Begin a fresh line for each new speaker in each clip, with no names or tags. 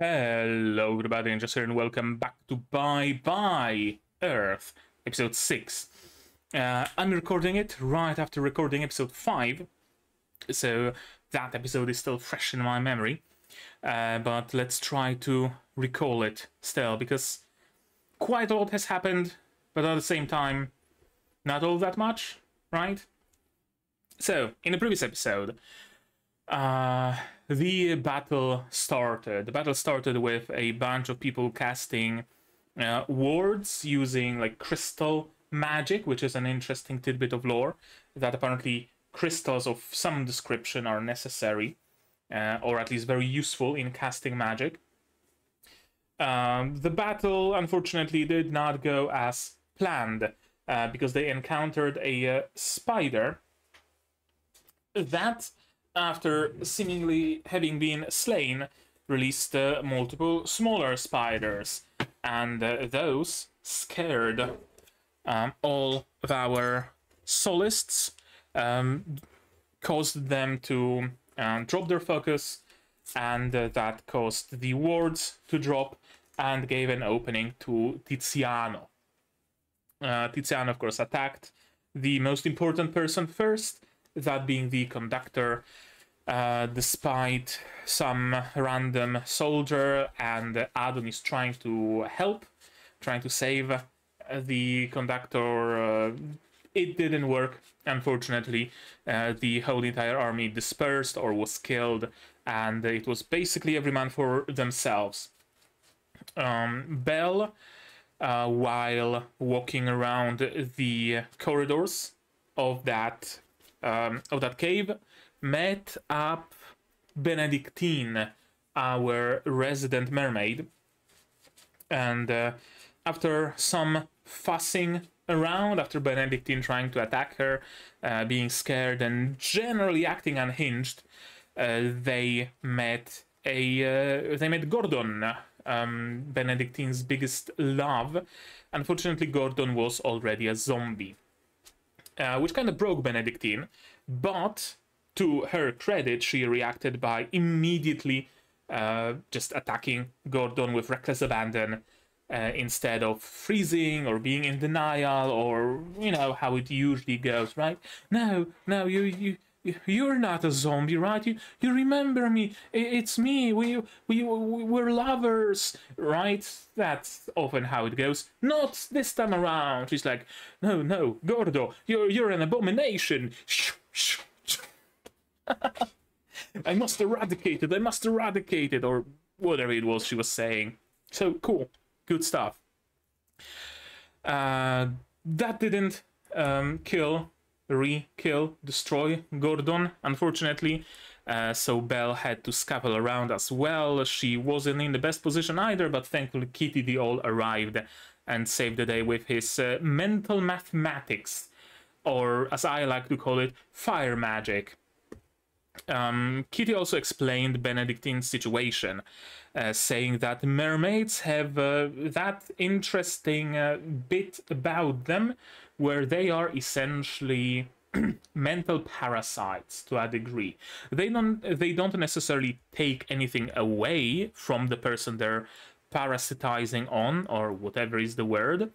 Hello, everybody, and just here, and welcome back to Bye Bye Earth, episode 6. Uh, I'm recording it right after recording episode 5, so that episode is still fresh in my memory. Uh, but let's try to recall it still, because quite a lot has happened, but at the same time, not all that much, right? So, in the previous episode, uh, the battle started. The battle started with a bunch of people casting uh, wards using like crystal magic, which is an interesting tidbit of lore that apparently crystals of some description are necessary, uh, or at least very useful in casting magic. Um, the battle, unfortunately, did not go as planned uh, because they encountered a uh, spider that after seemingly having been slain, released uh, multiple smaller spiders, and uh, those scared um, all of our solists, um, caused them to um, drop their focus, and uh, that caused the wards to drop and gave an opening to Tiziano. Uh, Tiziano, of course, attacked the most important person first, that being the conductor, uh, despite some random soldier and Adonis trying to help, trying to save the conductor, uh, it didn't work. Unfortunately, uh, the whole entire army dispersed or was killed, and it was basically every man for themselves. Um, Belle, uh, while walking around the corridors of that um, of that cave, met up Benedictine, our resident mermaid. And uh, after some fussing around, after Benedictine trying to attack her, uh, being scared and generally acting unhinged, uh, they met a uh, they met Gordon, um, Benedictine's biggest love. Unfortunately, Gordon was already a zombie, uh, which kind of broke Benedictine. But to her credit, she reacted by immediately uh, just attacking Gordon with reckless abandon uh, instead of freezing or being in denial or you know how it usually goes, right? No, no, you you. You're not a zombie, right? You you remember me? It's me. We we we're lovers, right? That's often how it goes. Not this time around. She's like, no, no, Gordo, you're you're an abomination. I must eradicate it, I must eradicate it, or whatever it was she was saying. So cool, good stuff. Uh, that didn't um, kill, re-kill, destroy Gordon, unfortunately. Uh, so Belle had to scuttle around as well. She wasn't in the best position either, but thankfully Kitty the All arrived and saved the day with his uh, mental mathematics, or as I like to call it, fire magic. Um, Kitty also explained Benedictine's situation, uh, saying that mermaids have uh, that interesting uh, bit about them where they are essentially mental parasites to a degree. They don't they don't necessarily take anything away from the person they're parasitizing on or whatever is the word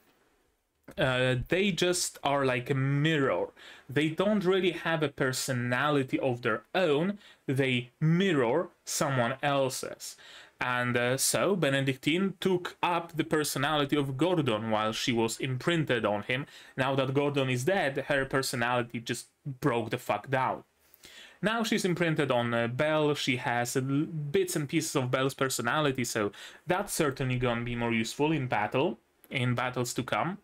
uh, they just are like a mirror. They don't really have a personality of their own. They mirror someone else's. And uh, so Benedictine took up the personality of Gordon while she was imprinted on him. Now that Gordon is dead, her personality just broke the fuck down. Now she's imprinted on uh, Belle. She has uh, bits and pieces of Belle's personality, so that's certainly gonna be more useful in battle, in battles to come.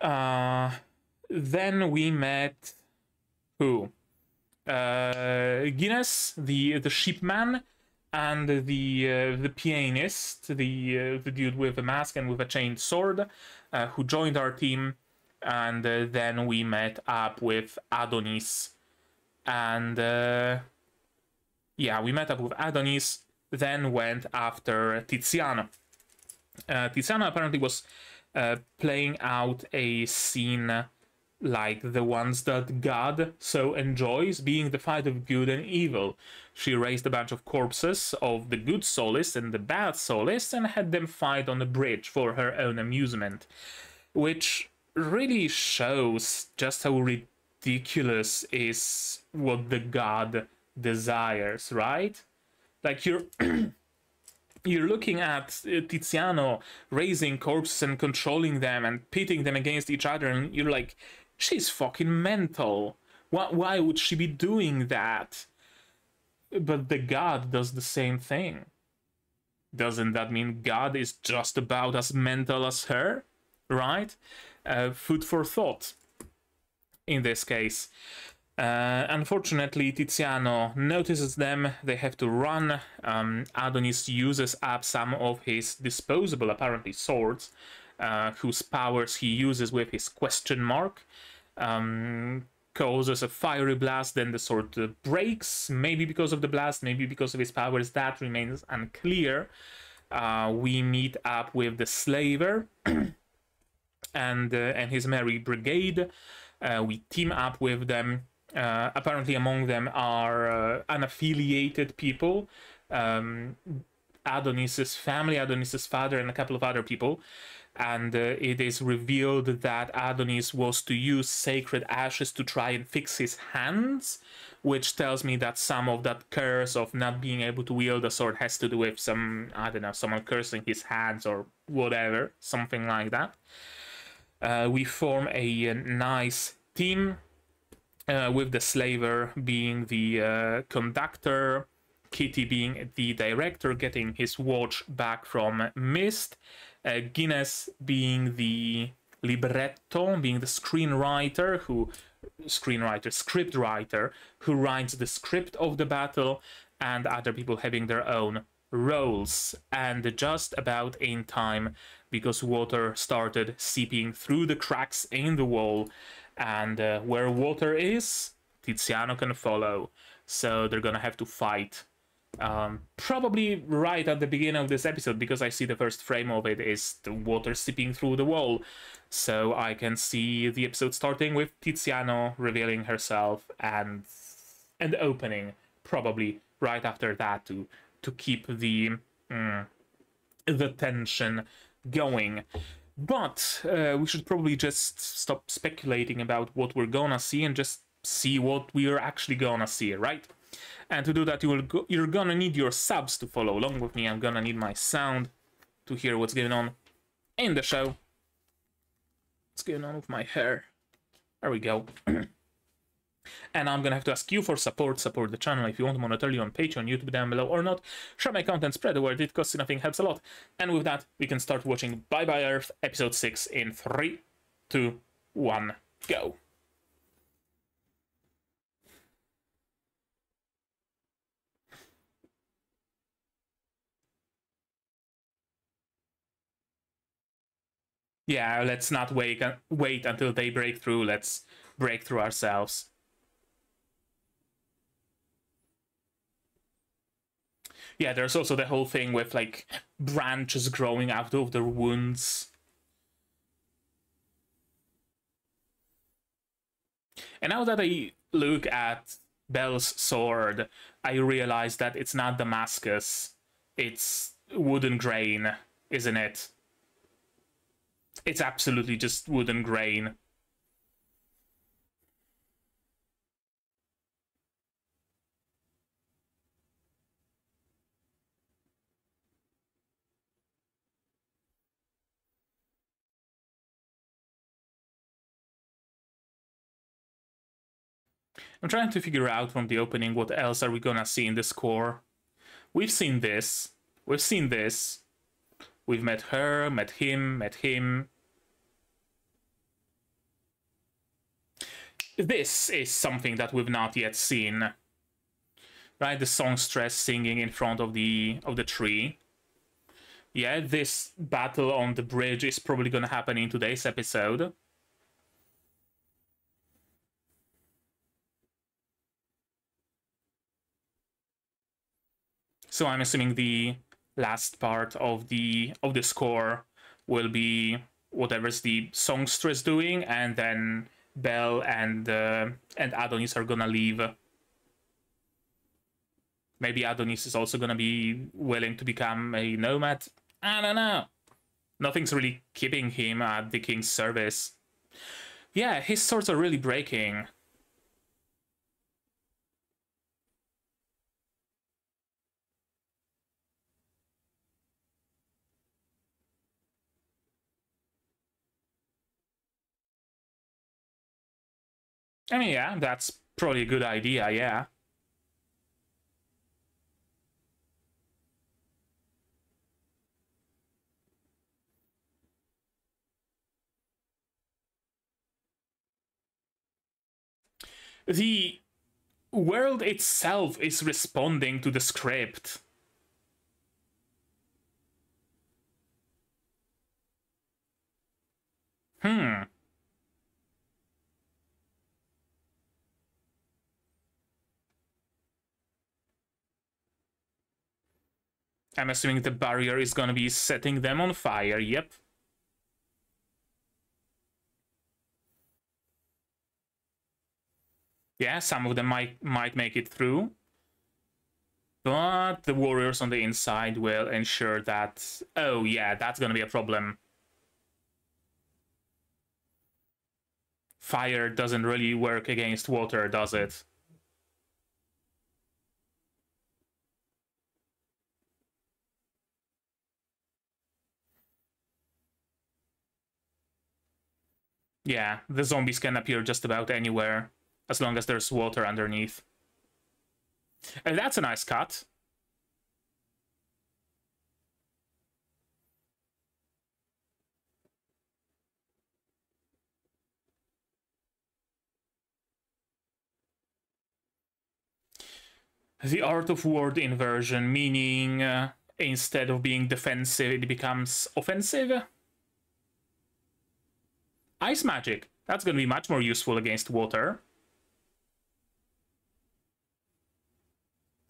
Uh, then we met who? Uh, Guinness, the the sheepman, and the uh, the pianist, the uh, the dude with a mask and with a chained sword, uh, who joined our team, and uh, then we met up with Adonis, and yeah, we met up with Adonis. Then went after Tiziano. Tiziano apparently was uh, playing out a scene like the ones that God so enjoys, being the fight of good and evil. She raised a bunch of corpses of the good soulists and the bad soulists and had them fight on a bridge for her own amusement, which really shows just how ridiculous is what the God desires, right? Like you're you're looking at uh, Tiziano raising corpses and controlling them and pitting them against each other, and you're like, she's fucking mental. Why, why would she be doing that? But the god does the same thing. Doesn't that mean God is just about as mental as her? Right? Uh, food for thought in this case. Uh, unfortunately, Tiziano notices them. They have to run. Um, Adonis uses up some of his disposable, apparently, swords, uh, whose powers he uses with his question mark. Um, causes a fiery blast, then the sword uh, breaks. Maybe because of the blast, maybe because of his powers. That remains unclear. Uh, we meet up with the slaver and uh, and his merry brigade. Uh, we team up with them uh, apparently, among them are uh, unaffiliated people, um, Adonis's family, Adonis's father, and a couple of other people. And uh, it is revealed that Adonis was to use sacred ashes to try and fix his hands, which tells me that some of that curse of not being able to wield a sword has to do with some, I don't know, someone cursing his hands or whatever, something like that. Uh, we form a, a nice team uh, with the slaver being the uh, conductor, Kitty being the director, getting his watch back from Mist, uh, Guinness being the libretto, being the screenwriter who screenwriter, script writer who writes the script of the battle, and other people having their own roles. And just about in time, because water started seeping through the cracks in the wall, and uh, where water is, Tiziano can follow. So they're gonna have to fight. Um, probably right at the beginning of this episode, because I see the first frame of it is the water seeping through the wall. So I can see the episode starting with Tiziano revealing herself and and opening probably right after that to to keep the mm, the tension going. But uh, we should probably just stop speculating about what we're gonna see and just see what we are actually gonna see, right? And to do that, you will go you're gonna need your subs to follow along with me. I'm gonna need my sound to hear what's going on in the show. What's going on with my hair? There we go. And I'm gonna have to ask you for support. Support the channel if you want monetarily on Patreon, YouTube down below or not. Share my content, spread the word, it costs you nothing, helps a lot. And with that, we can start watching Bye Bye Earth episode 6 in 3, 2, 1, go. Yeah, let's not wait wait until they break through. Let's break through ourselves. Yeah, there's also the whole thing with like branches growing out of their wounds. And now that I look at Belle's sword, I realize that it's not Damascus. It's wooden grain, isn't it? It's absolutely just wooden grain. I'm trying to figure out from the opening what else are we gonna see in this cour. We've seen this. We've seen this. We've met her, met him, met him. This is something that we've not yet seen. Right, the songstress singing in front of the of the tree. Yeah, this battle on the bridge is probably gonna happen in today's episode. So I'm assuming the last part of the of the score will be whatever's the songstress doing, and then Belle and uh, and Adonis are gonna leave. Maybe Adonis is also gonna be willing to become a nomad. I don't know. Nothing's really keeping him at the king's service. Yeah, his swords are really breaking. I mean, yeah, that's probably a good idea, yeah. The world itself is responding to the script. Hmm. I'm assuming the barrier is gonna be setting them on fire, yep. Yeah, some of them might might make it through. But the warriors on the inside will ensure that... Oh yeah, that's gonna be a problem. Fire doesn't really work against water, does it? Yeah, the zombies can appear just about anywhere, as long as there's water underneath. And that's a nice cut. The art of word inversion, meaning uh, instead of being defensive, it becomes offensive. Ice magic. That's going to be much more useful against water.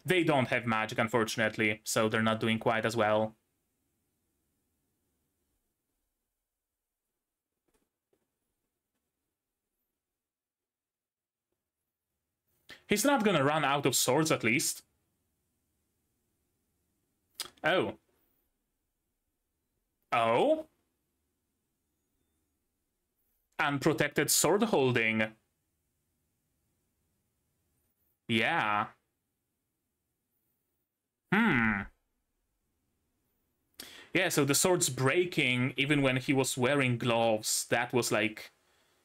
They don't have magic, unfortunately, so they're not doing quite as well. He's not gonna run out of swords, at least. Oh. Oh? Unprotected sword holding. Yeah. Hmm. Yeah, so the sword's breaking even when he was wearing gloves. That was like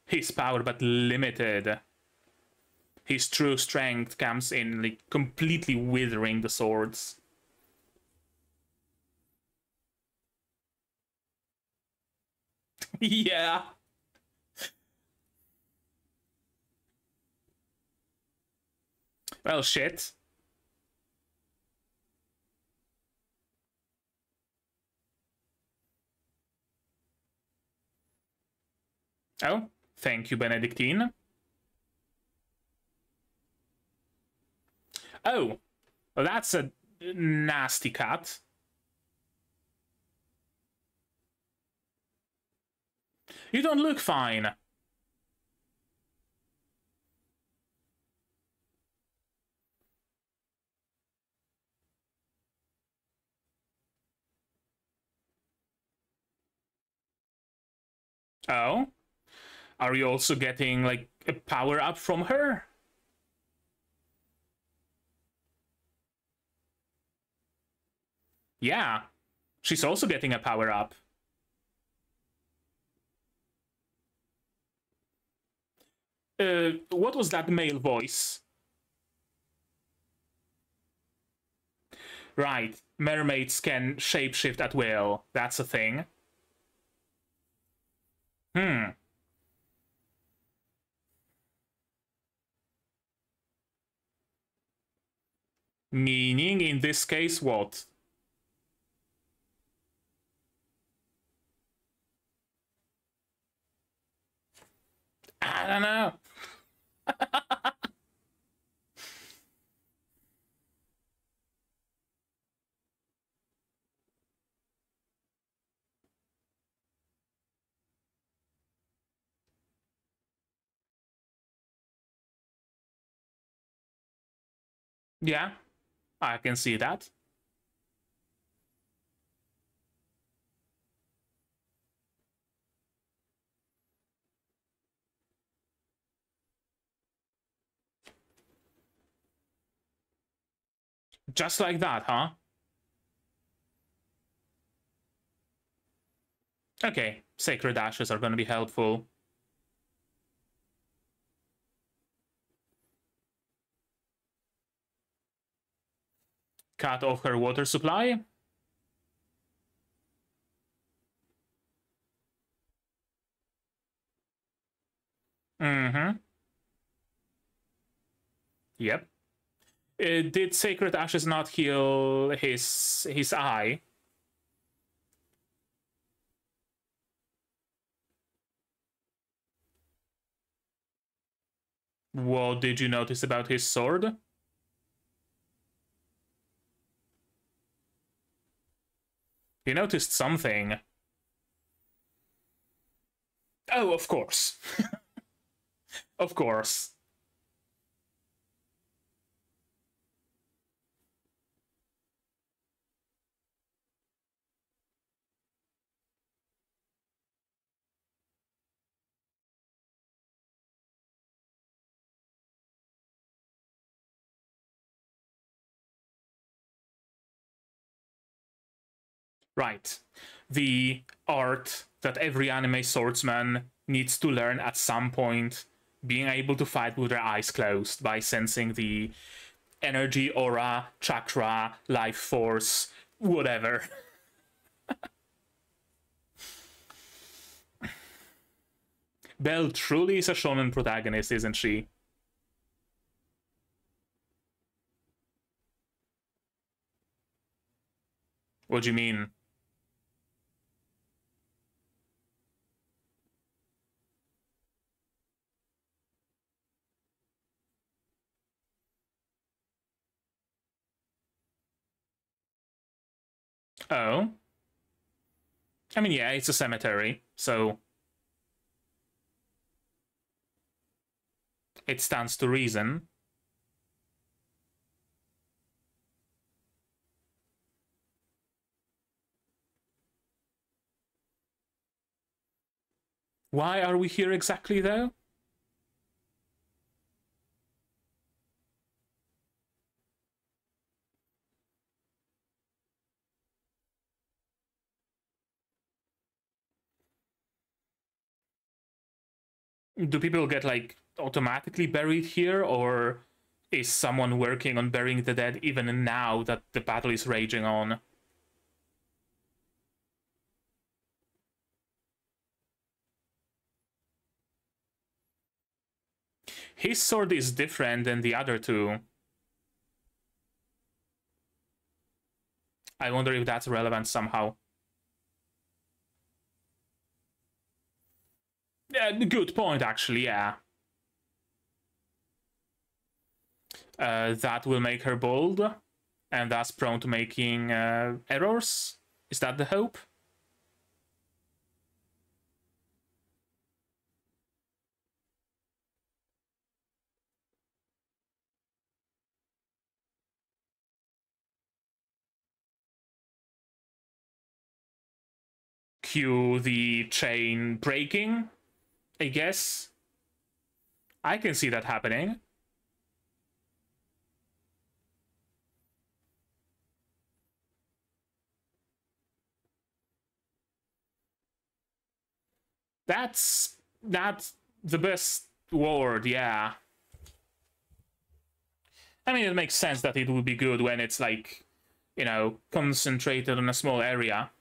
his power, but limited. His true strength comes in like completely withering the swords. yeah. Well, shit. Oh, thank you, Benedictine. Oh, that's a nasty cut. You don't look fine. Oh? Are you also getting, like, a power-up from her? Yeah. She's also getting a power-up. Uh, what was that male voice? Right, mermaids can shapeshift at will. That's a thing. Hmm. Meaning, in this case, what? I don't know. Yeah, I can see that. Just like that, huh? Okay, Sacred Ashes are to be helpful. Cut off her water supply. Mm-hmm. Yep. Uh, did Sacred Ashes not heal his his eye? What did you notice about his sword? You noticed something. Oh, of course. of course. Right. The art that every anime swordsman needs to learn at some point, being able to fight with their eyes closed by sensing the energy, aura, chakra, life force, whatever. Belle truly is a shonen protagonist, isn't she? What do you mean? Oh. I mean, yeah, it's a cemetery, so... It stands to reason. Why are we here exactly, though? Do people get like automatically buried here or is someone working on burying the dead even now that the battle is raging on? His sword is different than the other two. I wonder if that's relevant somehow. Yeah, good point, actually, yeah. Uh, that will make her bold, and thus prone to making uh, errors. Is that the hope? Cue the chain breaking. I guess. I can see that happening. That's not the best word, yeah. I mean, it makes sense that it would be good when it's like, you know, concentrated on a small area.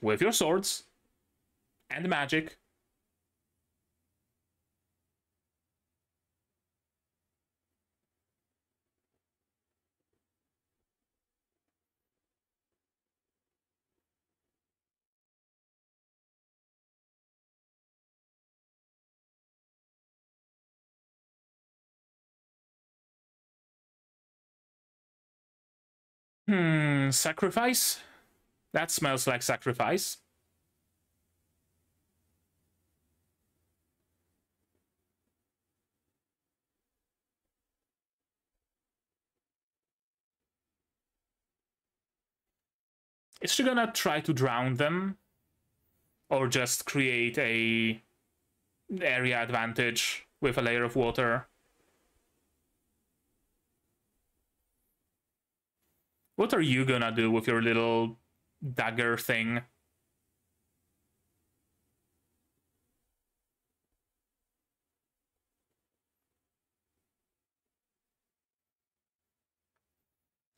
With your swords and magic. Hmm, sacrifice? That smells like sacrifice. Is she gonna try to drown them? Or just create a area advantage with a layer of water? What are you gonna do with your little dagger thing?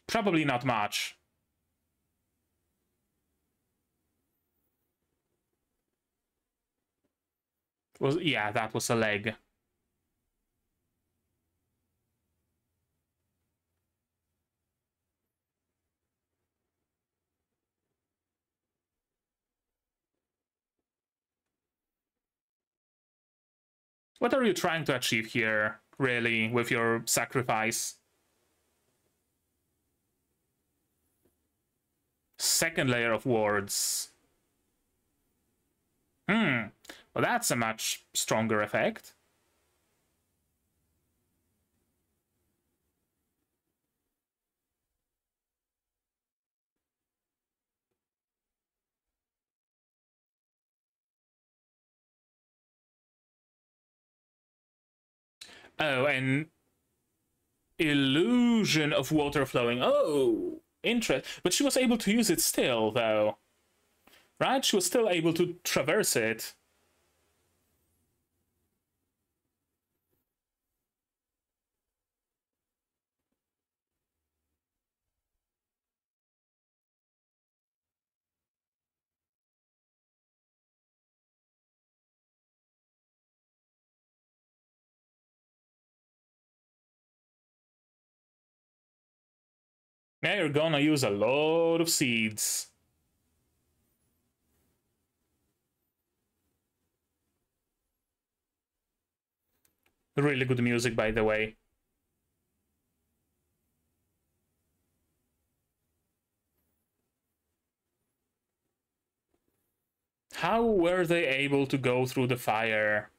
Probably not much. Was yeah, that was a leg. What are you trying to achieve here, really, with your sacrifice? Second layer of wards. Hmm. Well, that's a much stronger effect. Oh, and illusion of water flowing. Oh, interest. But she was able to use it still, though. Right? She was still able to traverse it. Now you're gonna use a lot of seeds. Really good music, by the way. How were they able to go through the fire?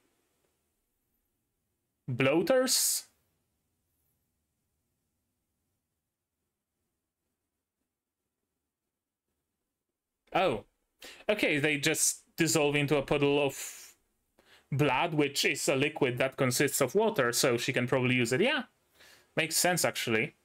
Bloaters? Oh. Okay, they just dissolve into a puddle of blood, which is a liquid that consists of water, so she can probably use it. Yeah. Makes sense, actually.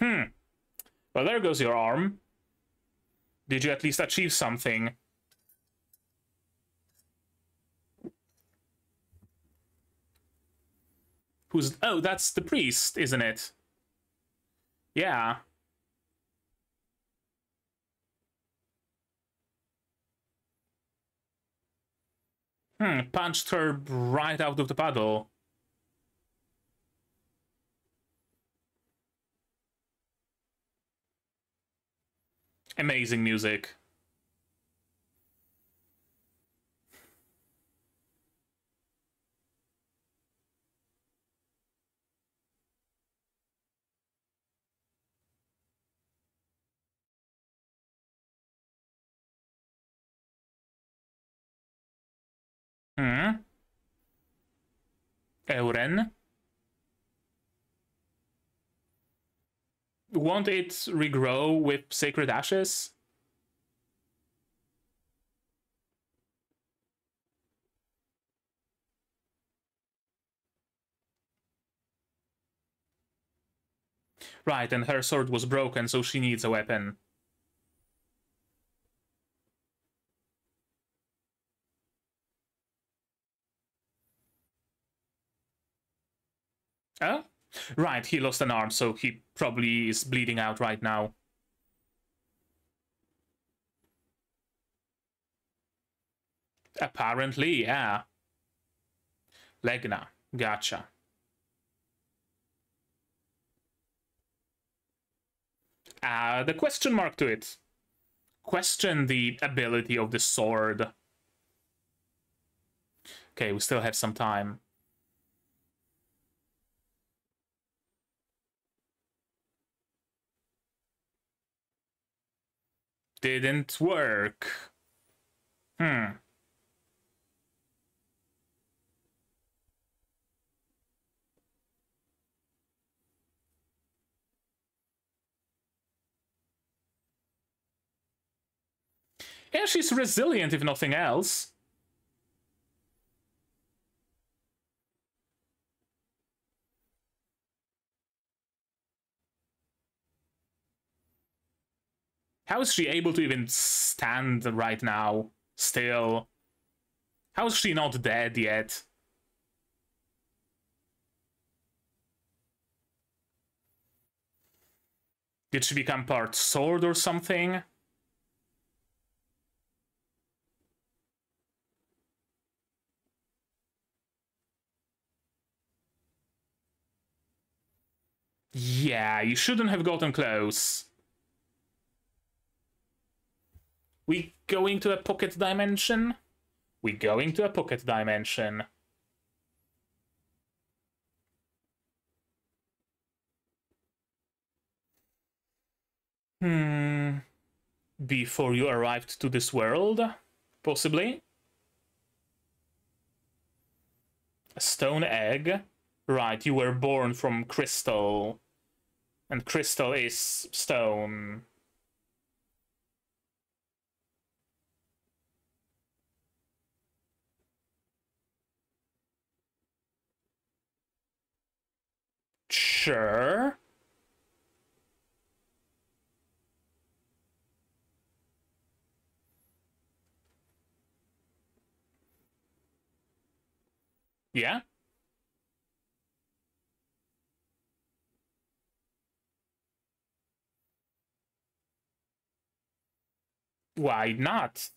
Hmm. Well, there goes your arm. Did you at least achieve something? Who's... Oh, that's the priest, isn't it? Yeah. Hmm, punched her right out of the puddle. Amazing music. Hmm. Euren. Won't it regrow with Sacred Ashes? Right, and her sword was broken, so she needs a weapon. Oh? Right, he lost an arm, so he probably is bleeding out right now. Apparently, yeah. Legna, gotcha. Add uh, a question mark to it. Question the ability of the sword. Okay, we still have some time. Didn't work. Hmm. Yeah, she's resilient if nothing else. How is she able to even stand right now? Still. How is she not dead yet? Did she become part sword or something? Yeah, you shouldn't have gotten close. We going to a pocket dimension? We going to a pocket dimension. Hmm. Before you arrived to this world? Possibly? A stone egg? Right, you were born from crystal. And crystal is stone. Sure. Yeah? Why not?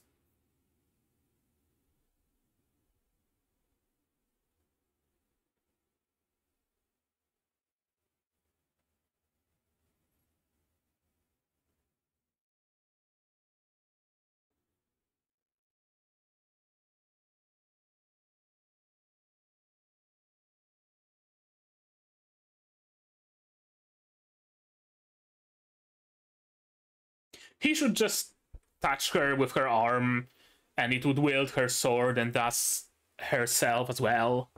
He should just touch her with her arm and it would wield her sword and thus herself as well.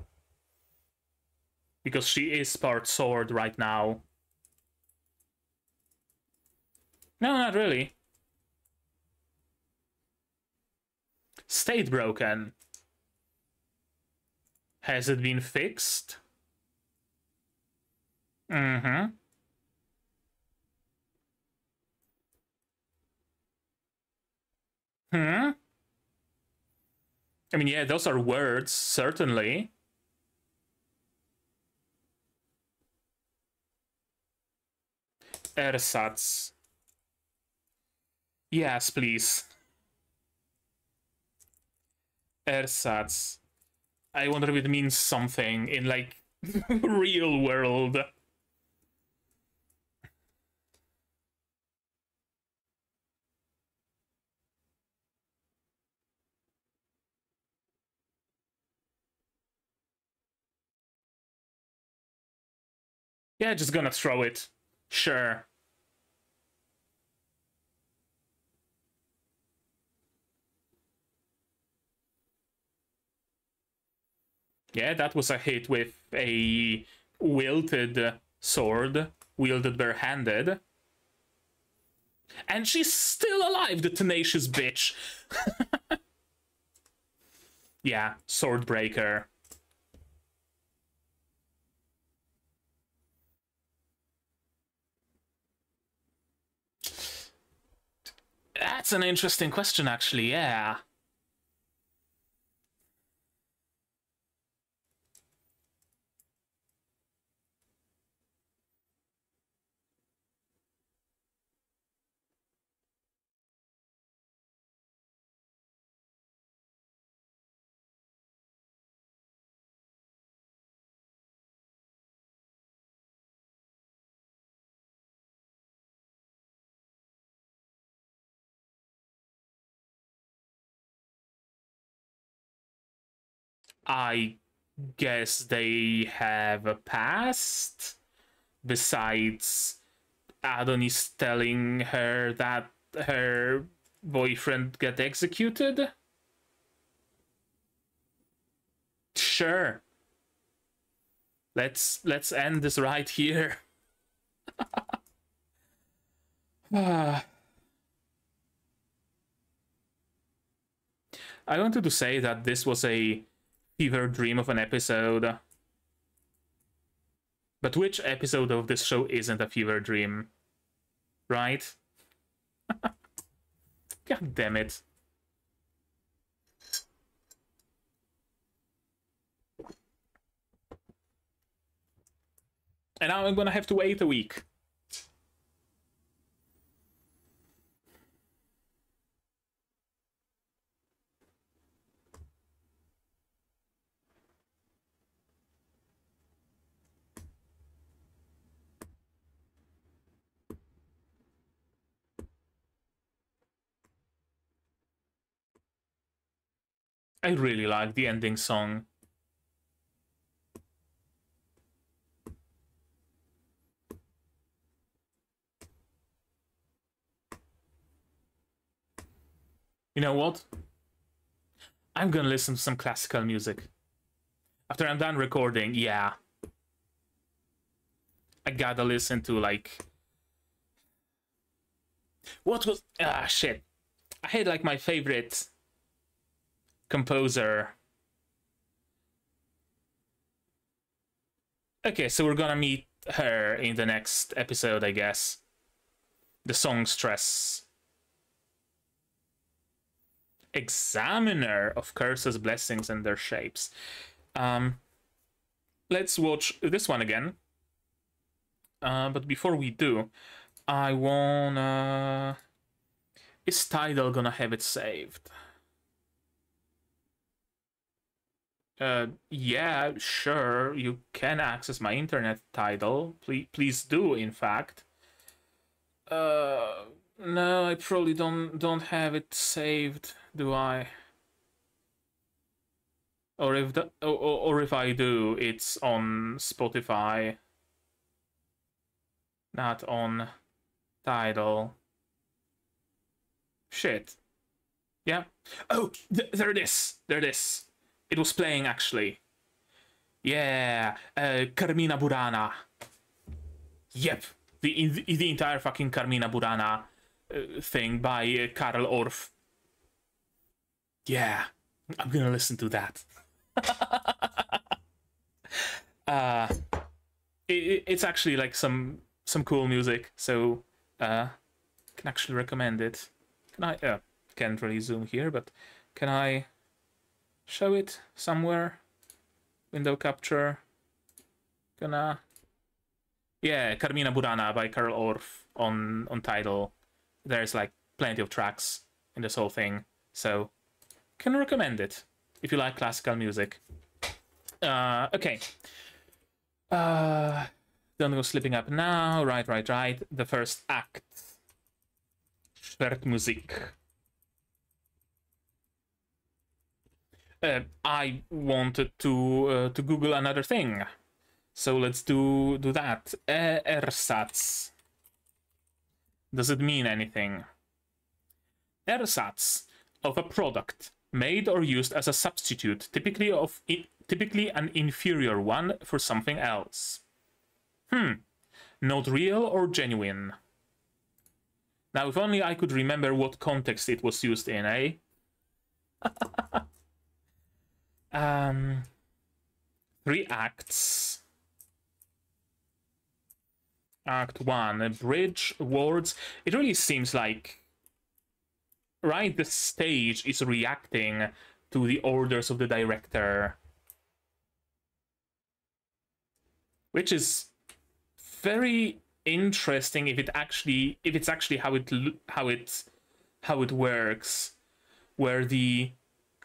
Because she is part sword right now. No, not really. State broken. Has it been fixed? Mm-hmm. Hmm? I mean, yeah, those are words, certainly. Ersatz. Yes, please. Ersatz. I wonder if it means something in, like, real world. Yeah, just gonna throw it. Sure. Yeah, that was a hit with a wilted sword, wielded barehanded. And she's still alive, the tenacious bitch. yeah, Swordbreaker. That's an interesting question, actually, yeah. I guess they have a past. Besides Adonis telling her that her boyfriend get executed? Sure. Let's let's end this right here. I wanted to say that this was a fever dream of an episode. But which episode of this show isn't a fever dream? Right? God damn it. And now I'm gonna have to wait a week. I really like the ending song. You know what? I'm gonna listen to some classical music. After I'm done recording, yeah. I gotta listen to like... What was... Ah, shit. I had like my favorite composer. Okay, so we're gonna meet her in the next episode, I guess. The songstress. Examiner of curses, blessings, and their shapes. Um, let's watch this one again. Uh, but before we do, I wanna... Is Tidal gonna have it saved? Uh, yeah, sure, you can access my internet Tidal. Please, please do, in fact. Uh, no, I probably don't don't have it saved, do I? Or if the, or, or if I do, it's on Spotify, not on Tidal. Shit. Yeah. Oh, th there it is. There it is. It was playing actually. Yeah, uh, Carmina Burana. Yep, the the entire fucking Carmina Burana uh, thing by uh, Carl Orff. Yeah, I'm gonna listen to that. uh, it, it's actually like some some cool music, so uh, can actually recommend it. Can I? Uh, can't really zoom here, but can I? Show it somewhere. Window capture. Gonna. Yeah, Carmina Burana by Carl Orff on on Tidal. There's like plenty of tracks in this whole thing, so can recommend it if you like classical music. Uh, okay. Uh, don't go slipping up now. Right, right, right. The first act. Schwertmusik. Uh, I wanted to uh, to Google another thing, so let's do do that. Ersatz. Does it mean anything? Ersatz of a product made or used as a substitute, typically of typically an inferior one for something else. Hmm. Not real or genuine. Now, if only I could remember what context it was used in, eh? Um, three acts. Act one, a bridge, wards. It really seems like, right, the stage is reacting to the orders of the director. Which is very interesting if it actually if it's actually how it how it how it works where the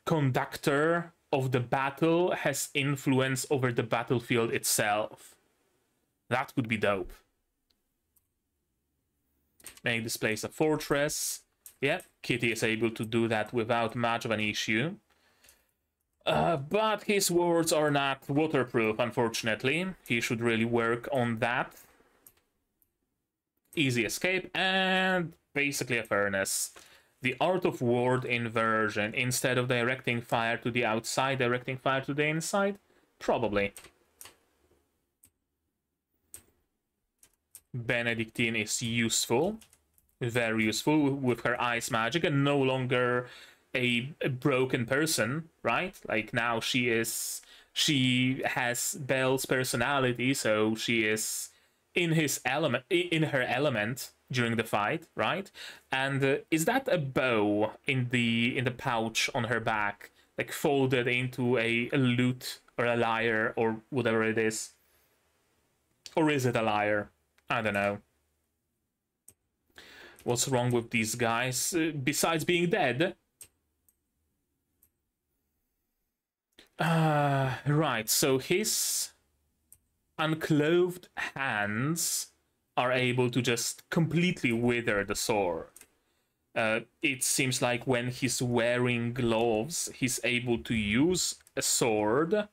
conductor of the battle has influence over the battlefield itself. That would be dope. Make this place a fortress. Yeah, Kitty is able to do that without much of an issue. Uh, but his words are not waterproof, unfortunately. He should really work on that. easy escape, and basically a furnace. The Art of Ward inversion, instead of directing fire to the outside, directing fire to the inside? Probably. Benedictine is useful, very useful with her ice magic, and no longer a, a broken person, right? Like now she is, she has Belle's personality, so she is in his element, in her element during the fight, right? And uh, is that a bow in the in the pouch on her back, like folded into a, a lute or a lyre or whatever it is? Or is it a lyre? I don't know. What's wrong with these guys, uh, besides being dead? Uh, right, so his unclothed hands are able to just completely wither the sword. Uh, it seems like when he's wearing gloves, he's able to use a sword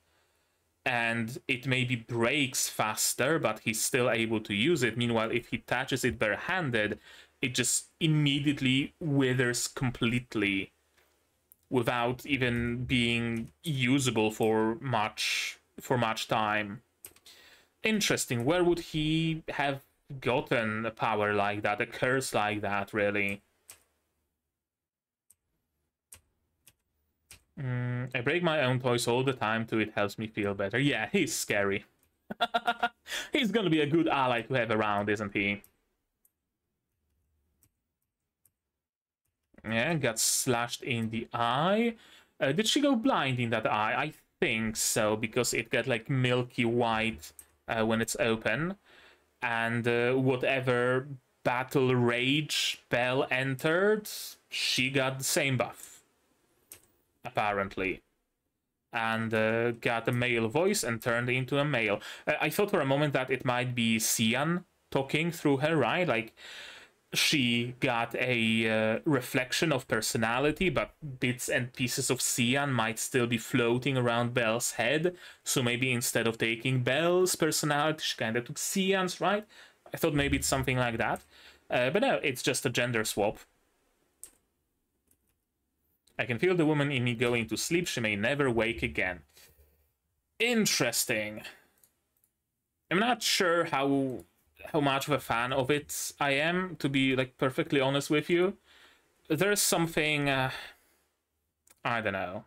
and it maybe breaks faster, but he's still able to use it. Meanwhile, if he touches it barehanded, it just immediately withers completely without even being usable for much for much time. Interesting. Where would he have gotten a power like that, a curse like that, really? Mm, I break my own toys all the time too, it helps me feel better. Yeah, he's scary. he's gonna be a good ally to have around, isn't he? Yeah, got slashed in the eye. Uh, did she go blind in that eye? I think so, because it got like milky white uh, when it's open. And uh, whatever battle rage Belle entered, she got the same buff apparently. And uh, got a male voice and turned into a male. Uh, I thought for a moment that it might be Cian talking through her, right? Like she got a uh, reflection of personality, but bits and pieces of Cian might still be floating around Belle's head. So maybe instead of taking Belle's personality, she kind of took Cian's, right? I thought maybe it's something like that. Uh, but no, it's just a gender swap. I can feel the woman in me going to sleep. She may never wake again. Interesting. I'm not sure how how much of a fan of it I am, to be like perfectly honest with you. There's something uh, I don't know,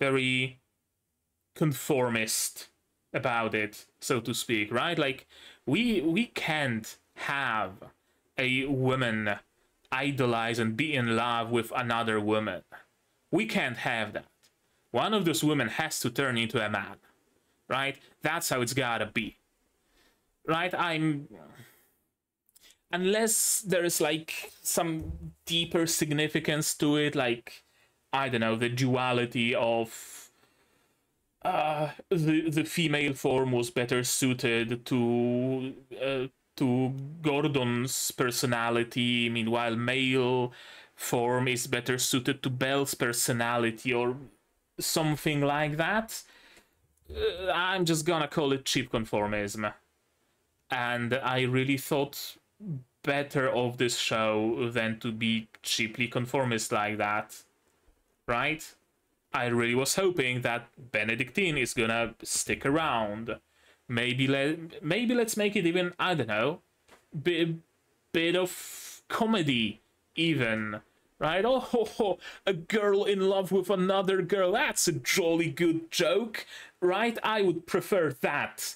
very conformist about it, so to speak, right? Like we we can't have a woman idolize and be in love with another woman. We can't have that. One of those women has to turn into a man, right? That's how it's gotta be, right? I'm. Unless there's like some deeper significance to it, like, I don't know, the duality of uh, the the female form was better suited to uh, to Gordon's personality, meanwhile male form is better suited to Belle's personality or something like that. Uh, I'm just gonna call it cheap conformism. And I really thought better of this show than to be cheaply conformist like that. Right? I really was hoping that Benedictine is gonna stick around Maybe let maybe let's make it even I don't know, bit bit of comedy even. Right? Oh, oh, oh, a girl in love with another girl. That's a jolly good joke, right? I would prefer that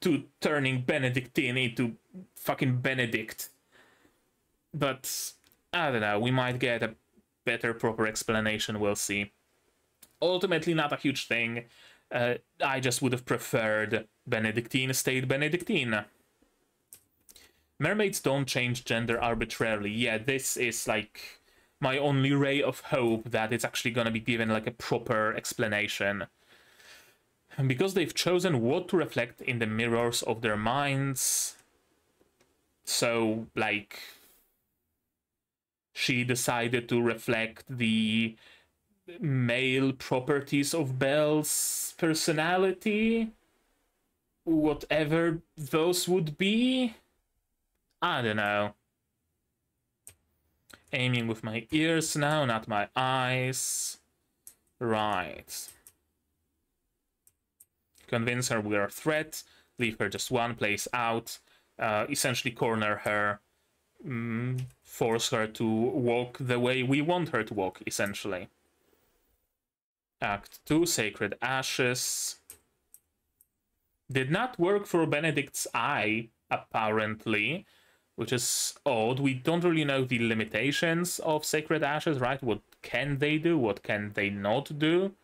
to turning Benedictine into fucking Benedict. But I don't know, we might get a better proper explanation, we'll see. Ultimately, not a huge thing. Uh, I just would have preferred Benedictine stayed Benedictine. Mermaids don't change gender arbitrarily. Yeah, this is like my only ray of hope that it's actually gonna be given like a proper explanation. Because they've chosen what to reflect in the mirrors of their minds, so like she decided to reflect the male properties of Belle's personality, whatever those would be. I don't know. Aiming with my ears now, not my eyes. Right. Convince her we're a threat. Leave her just one place out. Uh, essentially corner her. Mm, force her to walk the way we want her to walk, essentially. Act 2, Sacred Ashes. Did not work for Benedict's eye, apparently, which is odd. We don't really know the limitations of Sacred Ashes, right? What can they do? What can they not do?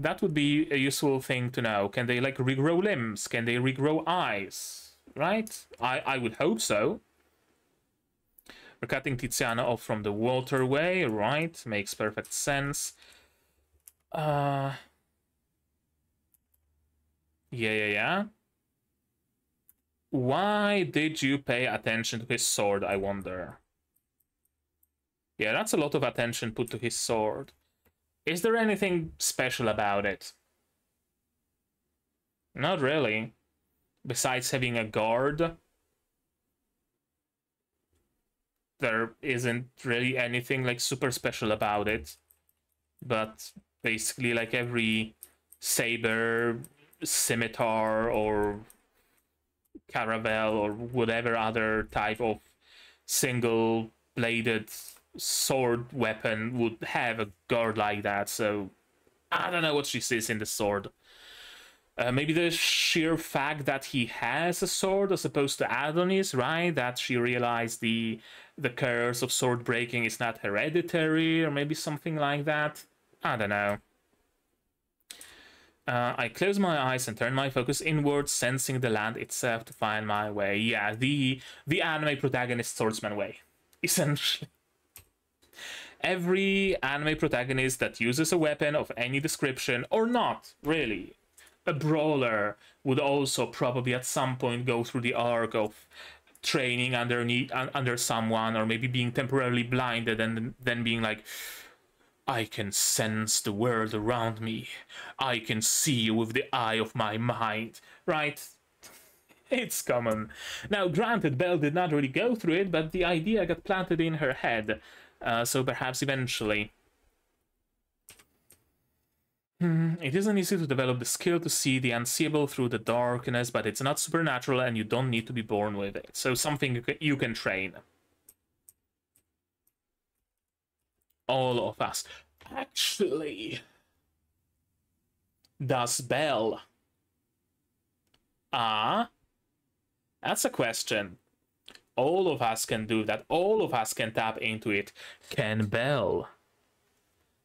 That would be a useful thing to know. Can they, like, regrow limbs? Can they regrow eyes? Right? I, I would hope so. We're cutting Tiziana off from the waterway, right? Makes perfect sense. Uh... Yeah, yeah, yeah. Why did you pay attention to his sword, I wonder? Yeah, that's a lot of attention put to his sword. Is there anything special about it? Not really. Besides having a guard, there isn't really anything like super special about it. But basically like every saber, scimitar or karabela or whatever other type of single bladed sword weapon would have a guard like that. So I don't know what she sees in the sword. Uh, maybe the sheer fact that he has a sword as opposed to Adonis, right? That she realized the the curse of sword breaking is not hereditary, or maybe something like that. I don't know. Uh, I close my eyes and turn my focus inward, sensing the land itself to find my way. Yeah, the the anime protagonist swordsman way, essentially. Every anime protagonist that uses a weapon of any description, or not, really, a brawler would also probably at some point go through the arc of training underneath under someone or maybe being temporarily blinded and then being like I can sense the world around me. I can see with the eye of my mind. Right? It's common. Now, granted, Belle did not really go through it, but the idea got planted in her head. Uh, so perhaps eventually. Hmm, it isn't easy to develop the skill to see the unseeable through the darkness, but it's not supernatural and you don't need to be born with it. So something you can train. all of us. Actually, does Belle? Ah, that's a question. All of us can do that. All of us can tap into it. Can bell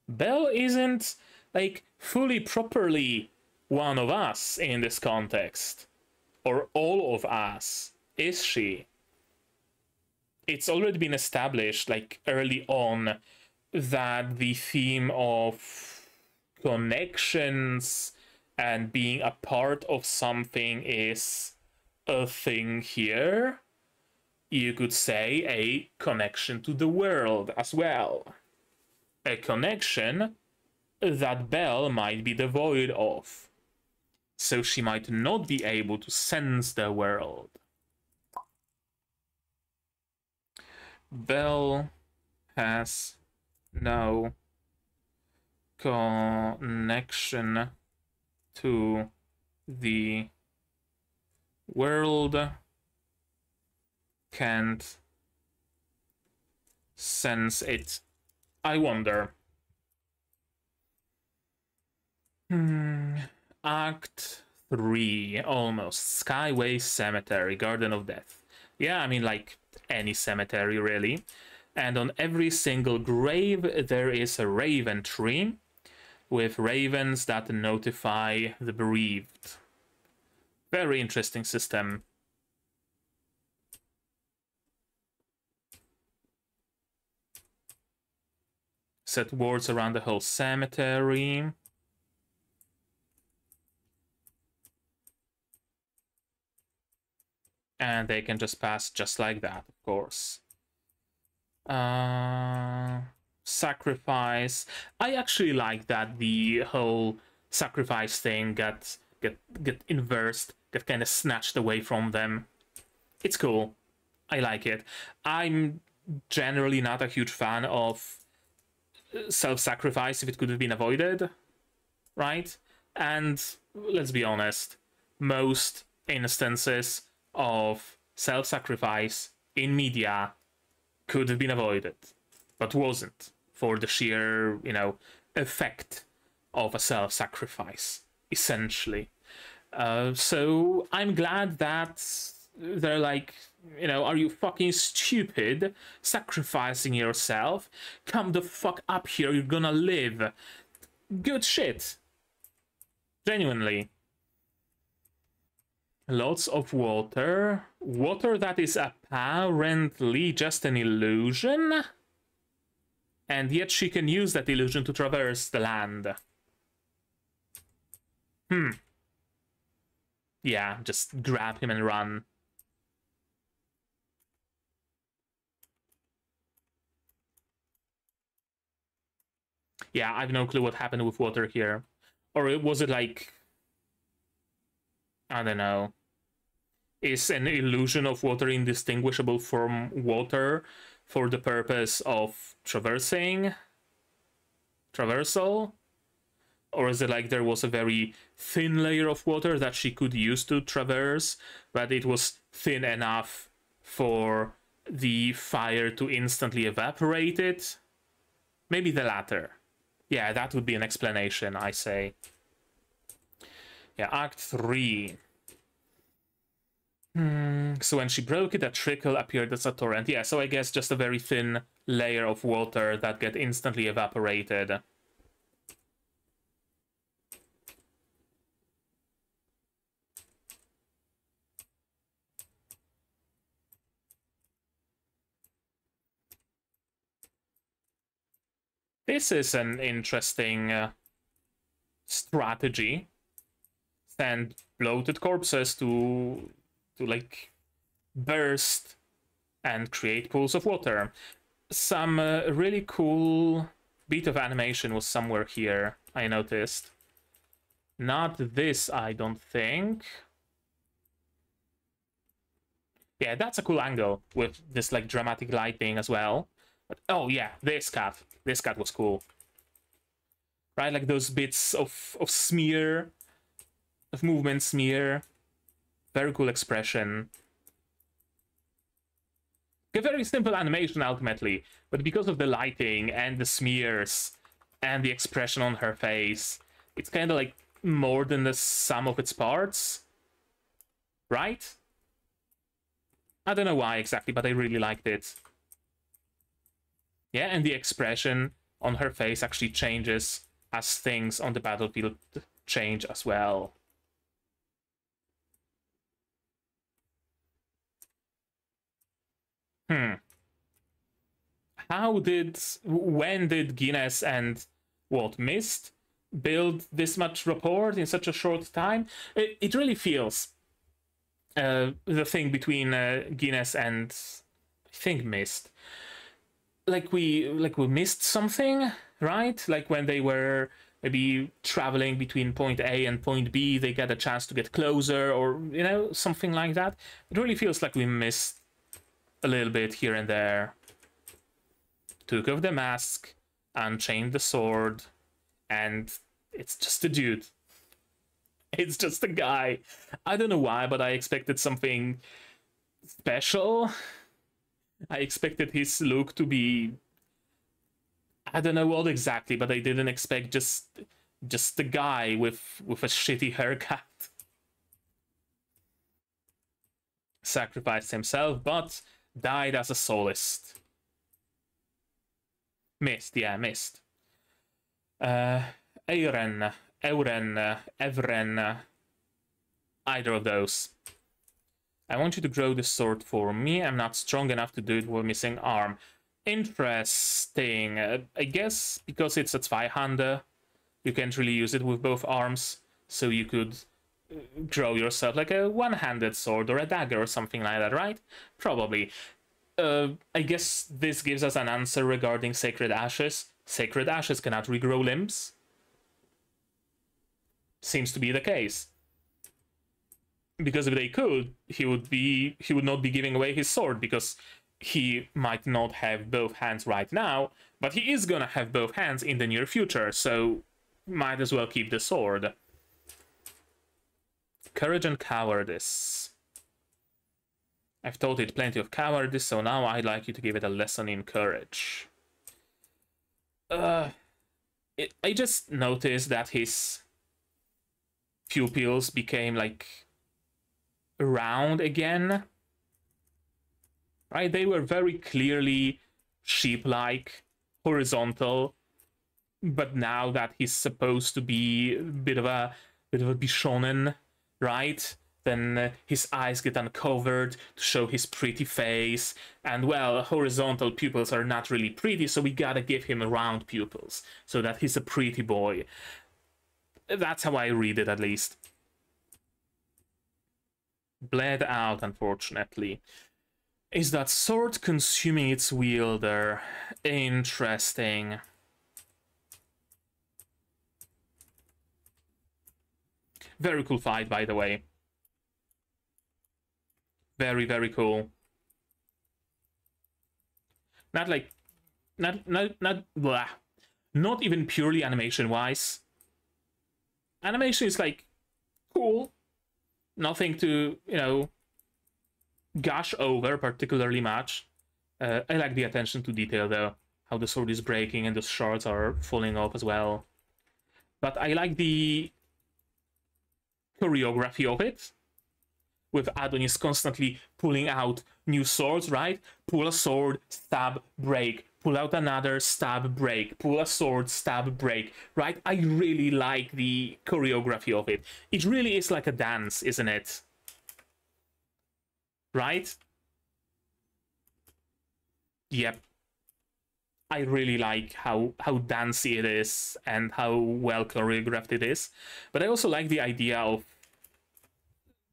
bell isn't like fully properly one of us in this context. Or all of us. Is she? It's already been established like early on that the theme of connections and being a part of something is a thing here. You could say a connection to the world as well. A connection that Belle might be devoid of. So she might not be able to sense the world. Belle has no connection to the world can't sense it. I wonder. Hmm. Act 3, almost. Skyway Cemetery, Garden of Death. Yeah, I mean, like any cemetery, really and on every single grave there is a raven tree with ravens that notify the bereaved. Very interesting system. Set wards around the whole cemetery. And they can just pass just like that, of course. Uh, sacrifice. I actually like that the whole sacrifice thing got get get inversed, get kind of snatched away from them. It's cool. I like it. I'm generally not a huge fan of self-sacrifice if it could have been avoided, right? And let's be honest, most instances of self-sacrifice in media could have been avoided, but wasn't for the sheer, you know, effect of a self-sacrifice, essentially. Uh, so I'm glad that they're like, you know, are you fucking stupid? Sacrificing yourself? Come the fuck up here, you're gonna live. Good shit. Genuinely. Lots of water. Water that is apparently just an illusion? And yet she can use that illusion to traverse the land. Hmm. Yeah, just grab him and run. Yeah, I have no clue what happened with water here. Or was it like... I don't know. Is an illusion of water indistinguishable from water for the purpose of traversing? Traversal? Or is it like there was a very thin layer of water that she could use to traverse, but it was thin enough for the fire to instantly evaporate it? Maybe the latter. Yeah, that would be an explanation, I say. Yeah, Act 3. Hmm, so when she broke it, a trickle appeared as a torrent. Yeah, so I guess just a very thin layer of water that get instantly evaporated. This is an interesting uh, strategy. Send bloated corpses to to like burst and create pools of water. Some uh, really cool bit of animation was somewhere here, I noticed. Not this, I don't think. Yeah, that's a cool angle with this like dramatic lighting as well. But, oh yeah, this cat. This cat was cool. Right, like those bits of, of smear, of movement smear. Very cool expression. A very simple animation ultimately, but because of the lighting and the smears and the expression on her face, it's kind of like more than the sum of its parts. Right? I don't know why exactly, but I really liked it. Yeah, and the expression on her face actually changes as things on the battlefield change as well. Hmm. How did, when did Guinness and what, Mist build this much rapport in such a short time? It, it really feels uh, the thing between uh, Guinness and I think Mist like we like we missed something, right? Like when they were maybe traveling between point A and point B, they get a chance to get closer, or you know something like that. It really feels like we missed a little bit here and there. Took off the mask, unchained the sword, and it's just a dude. It's just a guy. I don't know why, but I expected something special I expected his look to be I don't know what exactly, but I didn't expect just just the guy with with a shitty haircut. Sacrificed himself, but died as a soloist. Missed, yeah, missed. Uh, Eiren, Euren, Evren, either of those. I want you to grow the sword for me. I'm not strong enough to do it with a missing arm. Interesting. Uh, I guess because it's a Zweihander, you can't really use it with both arms. So you could uh, grow yourself like a one-handed sword or a dagger or something like that, right? Probably. Uh, I guess this gives us an answer regarding Sacred Ashes. Sacred Ashes cannot regrow limbs. Seems to be the case. Because if they could, he would be he would not be giving away his sword because he might not have both hands right now, but he is gonna have both hands in the near future, so might as well keep the sword. Courage and cowardice. I've taught it plenty of cowardice, so now I'd like you to give it a lesson in courage. Uh, it, I just noticed that his pupils became like round again. Right? They were very clearly sheep-like, horizontal, but now that he's supposed to be a bit of a bit of a bishonen, right? Then uh, his eyes get uncovered to show his pretty face, and well, horizontal pupils are not really pretty, so we gotta give him round pupils so that he's a pretty boy. That's how I read it, at least. Bled out, unfortunately. Is that sword consuming its wielder? Interesting. Very cool fight, by the way. Very, very cool. Not like, not, not, not, blah. Not even purely animation-wise. Animation is like, cool. Nothing to, you know, gush over particularly much. Uh, I like the attention to detail though. How the sword is breaking and the shards are falling off as well. But I like the choreography of it with Adonis constantly pulling out new swords, right? Pull a sword, stab, break. Pull out another, stab, break. Pull a sword, stab, break. Right? I really like the choreography of it. It really is like a dance, isn't it? Right? Yep. I really like how how dancey it is and how well choreographed it is. But I also like the idea of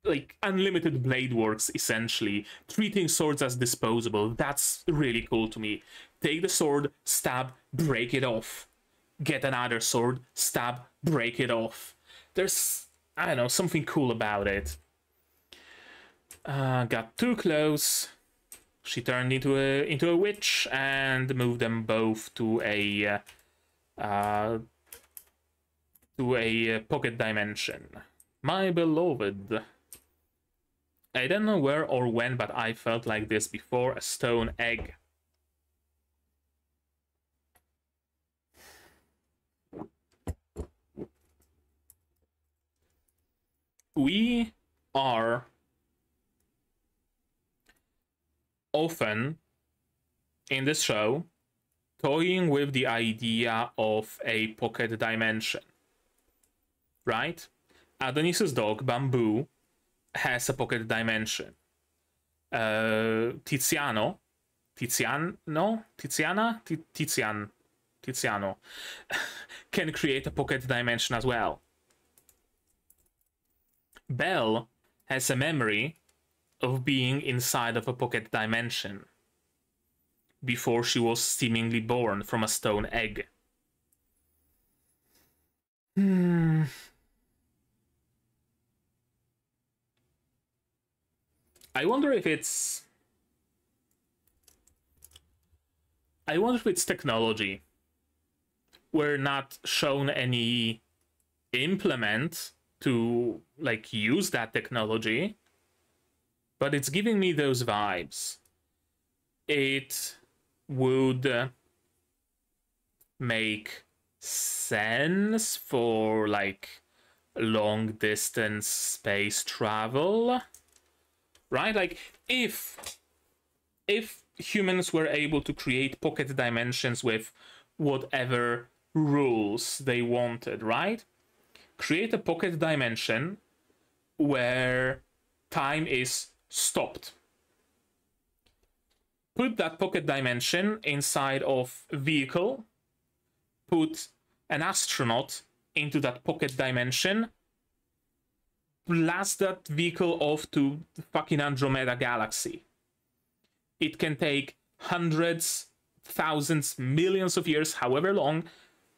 like unlimited blade works essentially treating swords as disposable that's really cool to me take the sword stab break it off. Get another sword stab break it off. There's i don't know something cool about it. Uh, got too close. She turned into a into a witch and moved them both to a uh, uh to a pocket dimension. My beloved. I don't know where or when, but I felt like this before. A stone egg. We are often in this show toying with the idea of a pocket dimension. Right? Adonis's dog, Bamboo, has a pocket dimension. Uh, Tiziano, Tiziano, Tiziana, Tizian, Tiziano can create a pocket dimension as well. Belle has a memory of being inside of a pocket dimension before she was seemingly born from a stone egg. Hmm. I wonder if it's. I wonder if it's technology. We're not shown any implement to like use that technology, but it's giving me those vibes. It would make sense for like long distance space travel right? Like if if humans were able to create pocket dimensions with whatever rules they wanted, right? Create a pocket dimension where time is stopped. Put that pocket dimension inside of vehicle. Put an astronaut into that pocket dimension blast that vehicle off to fucking Andromeda Galaxy. It can take hundreds, thousands, millions of years, however long.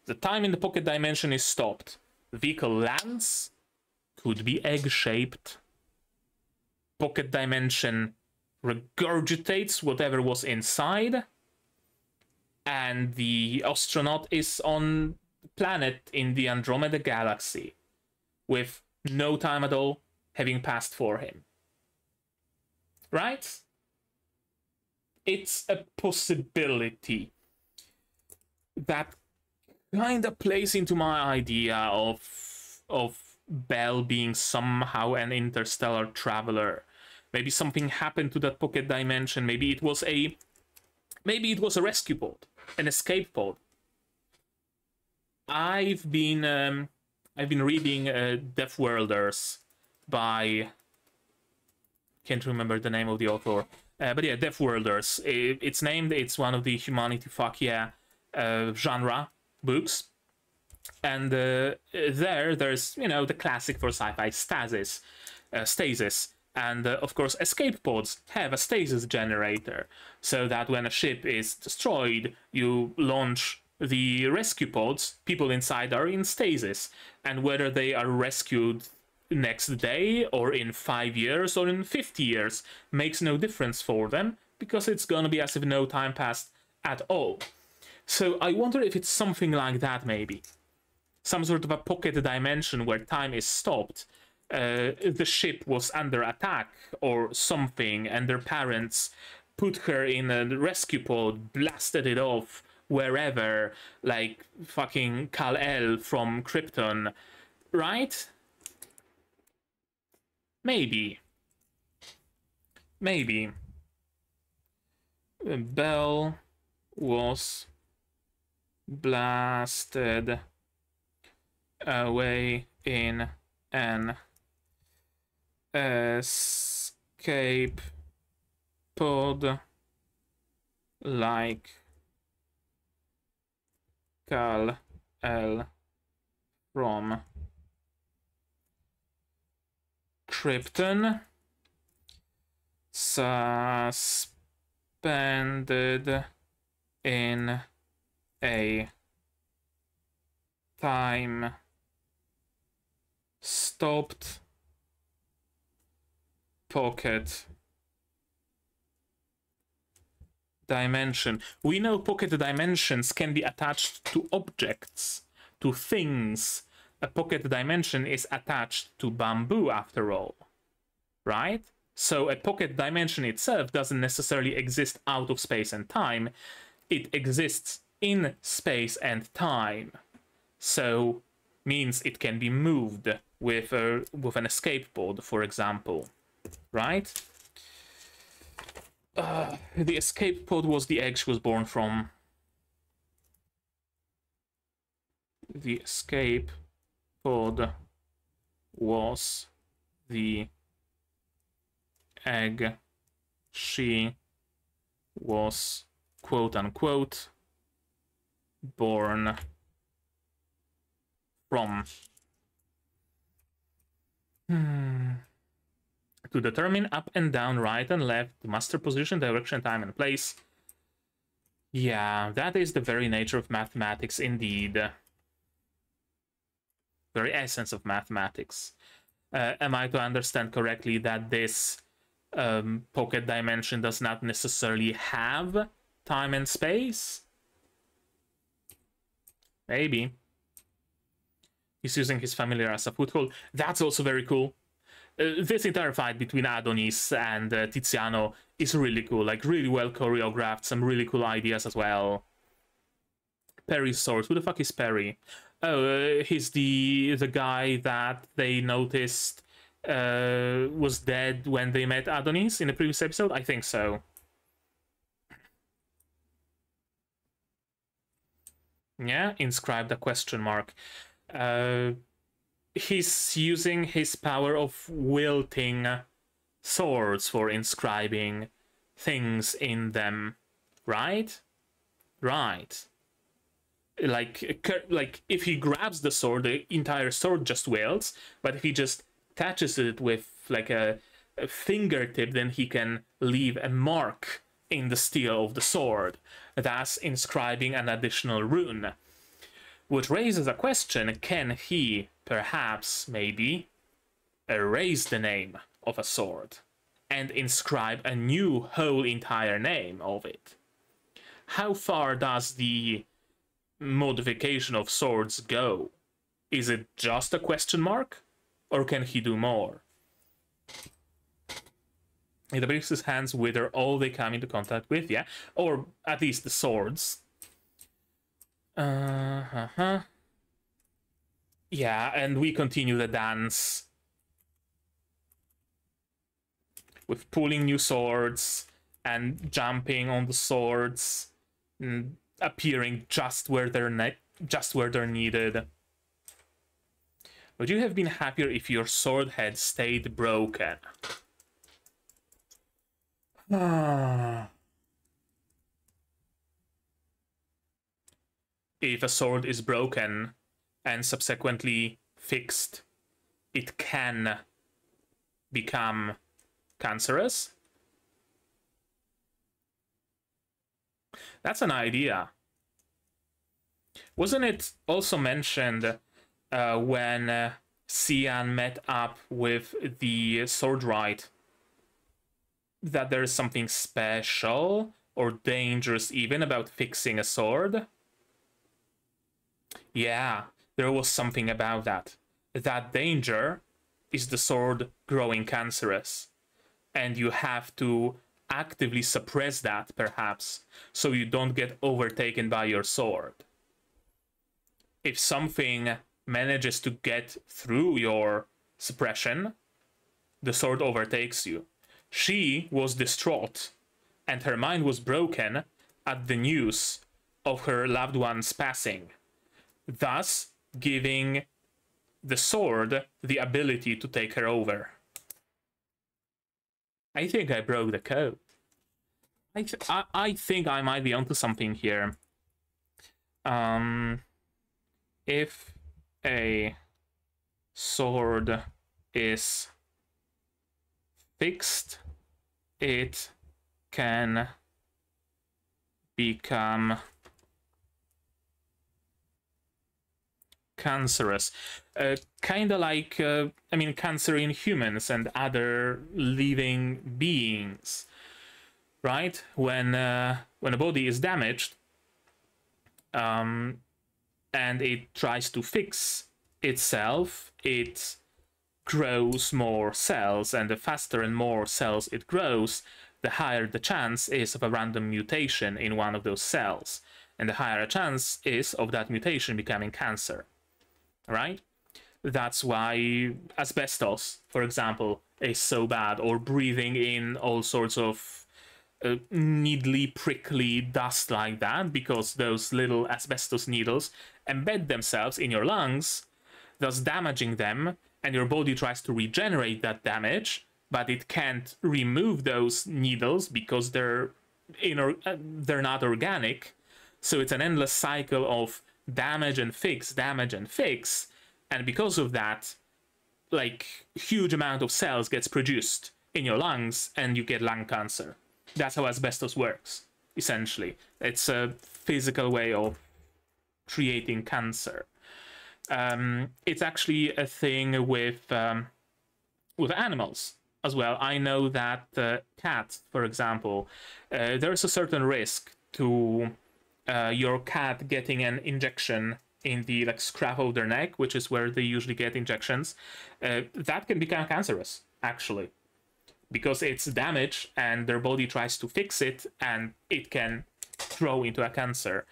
The time in the pocket dimension is stopped. Vehicle lands, could be egg shaped. pocket dimension regurgitates whatever was inside, and the astronaut is on planet in the Andromeda galaxy with no time at all having passed for him. Right? It's a possibility that kind of plays into my idea of of Belle being somehow an interstellar traveler. Maybe something happened to that pocket dimension. Maybe it was a maybe it was a rescue pod, an escape pod. I've been um, I've been reading uh, Deathworlders by can't remember the name of the author, uh, but yeah, Deathworlders. It, it's named. It's one of the humanity fuck yeah uh, genre books, and uh, there there's you know the classic for sci-fi stasis, uh, stasis. And uh, of course, escape pods have a stasis generator, so that when a ship is destroyed, you launch the rescue pods, people inside are in stasis, and whether they are rescued next day or in 5 years or in 50 years makes no difference for them because it's gonna be as if no time passed at all. So I wonder if it's something like that maybe. Some sort of a pocket dimension where time is stopped. Uh, the ship was under attack or something and their parents put her in a rescue pod, blasted it off wherever, like fucking Kal-El from Krypton, right? Maybe. Maybe. Belle was blasted away in an escape pod like Kal El from Krypton. Suspended in a time stopped pocket dimension. We know pocket dimensions can be attached to objects, to things. A pocket dimension is attached to bamboo after all, right? So a pocket dimension itself doesn't necessarily exist out of space and time. It exists in space and time. So means it can be moved with a with an escape pod, for example, right? Uh, the escape pod was the egg she was born from. The escape pod was the egg she was quote unquote born from. Hmm to determine up and down, right and left, master position, direction, time, and place. Yeah, that is the very nature of mathematics indeed. Very essence of mathematics. Uh, am I to understand correctly that this um, pocket dimension does not necessarily have time and space? Maybe. He's using his familiar as a foothold. That's also very cool uh, this entire fight between Adonis and uh, Tiziano is really cool, like really well choreographed, some really cool ideas as well. Perry's source, who the fuck is Perry? Oh, uh, he's the the guy that they noticed uh, was dead when they met Adonis in the previous episode. I think so. Yeah, inscribed a question mark. Uh, he's using his power of wilting swords for inscribing things in them, right? Right. Like, like if he grabs the sword, the entire sword just wilts. But if he just touches it with like a, a fingertip, then he can leave a mark in the steel of the sword, thus inscribing an additional rune. Which raises a question: Can he perhaps, maybe, erase the name of a sword and inscribe a new whole entire name of it. How far does the modification of swords go? Is it just a question mark? Or can he do more? It breaks his hands wither all they come into contact with, yeah? Or at least the swords. Uh huh. Yeah, and we continue the dance with pulling new swords and jumping on the swords and appearing just where they're ne- just where they're needed. Would you have been happier if your sword had stayed broken? if a sword is broken and subsequently fixed, it can become cancerous. That's an idea. Wasn't it also mentioned uh, when uh, Cian met up with the sword Swordwright that there's something special or dangerous even about fixing a sword? Yeah, there was something about that. That danger is the sword growing cancerous. And you have to actively suppress that, perhaps, so you don't get overtaken by your sword. If something manages to get through your suppression, the sword overtakes you. She was distraught, and her mind was broken at the news of her loved one's passing, thus giving the sword the ability to take her over. I think I broke the code. I, th I, I think I might be onto something here. Um, if a sword is fixed, it can become cancerous. Uh, kind of like, uh, I mean, cancer in humans and other living beings, right? When uh, when a body is damaged, um, and it tries to fix itself, it grows more cells, and the faster and more cells it grows, the higher the chance is of a random mutation in one of those cells, and the higher a chance is of that mutation becoming cancer right? That's why asbestos, for example, is so bad, or breathing in all sorts of uh, needly prickly dust like that, because those little asbestos needles embed themselves in your lungs, thus damaging them, and your body tries to regenerate that damage, but it can't remove those needles because they're inor- uh, they're not organic. So it's an endless cycle of damage and fix, damage and fix, and because of that, like huge amount of cells gets produced in your lungs, and you get lung cancer. That's how asbestos works. Essentially, it's a physical way of creating cancer. Um, it's actually a thing with um, with animals as well. I know that uh, cats, for example, uh, there's a certain risk to uh, your cat getting an injection in the like scruff of their neck, which is where they usually get injections, uh, that can become cancerous actually, because it's damaged and their body tries to fix it, and it can grow into a cancer.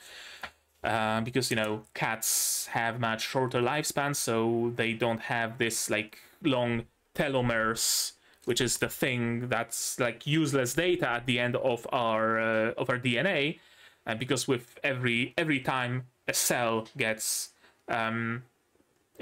Uh, because you know cats have much shorter lifespans, so they don't have this like long telomeres which is the thing that's like useless data at the end of our uh, of our DNA because with every every time a cell gets um,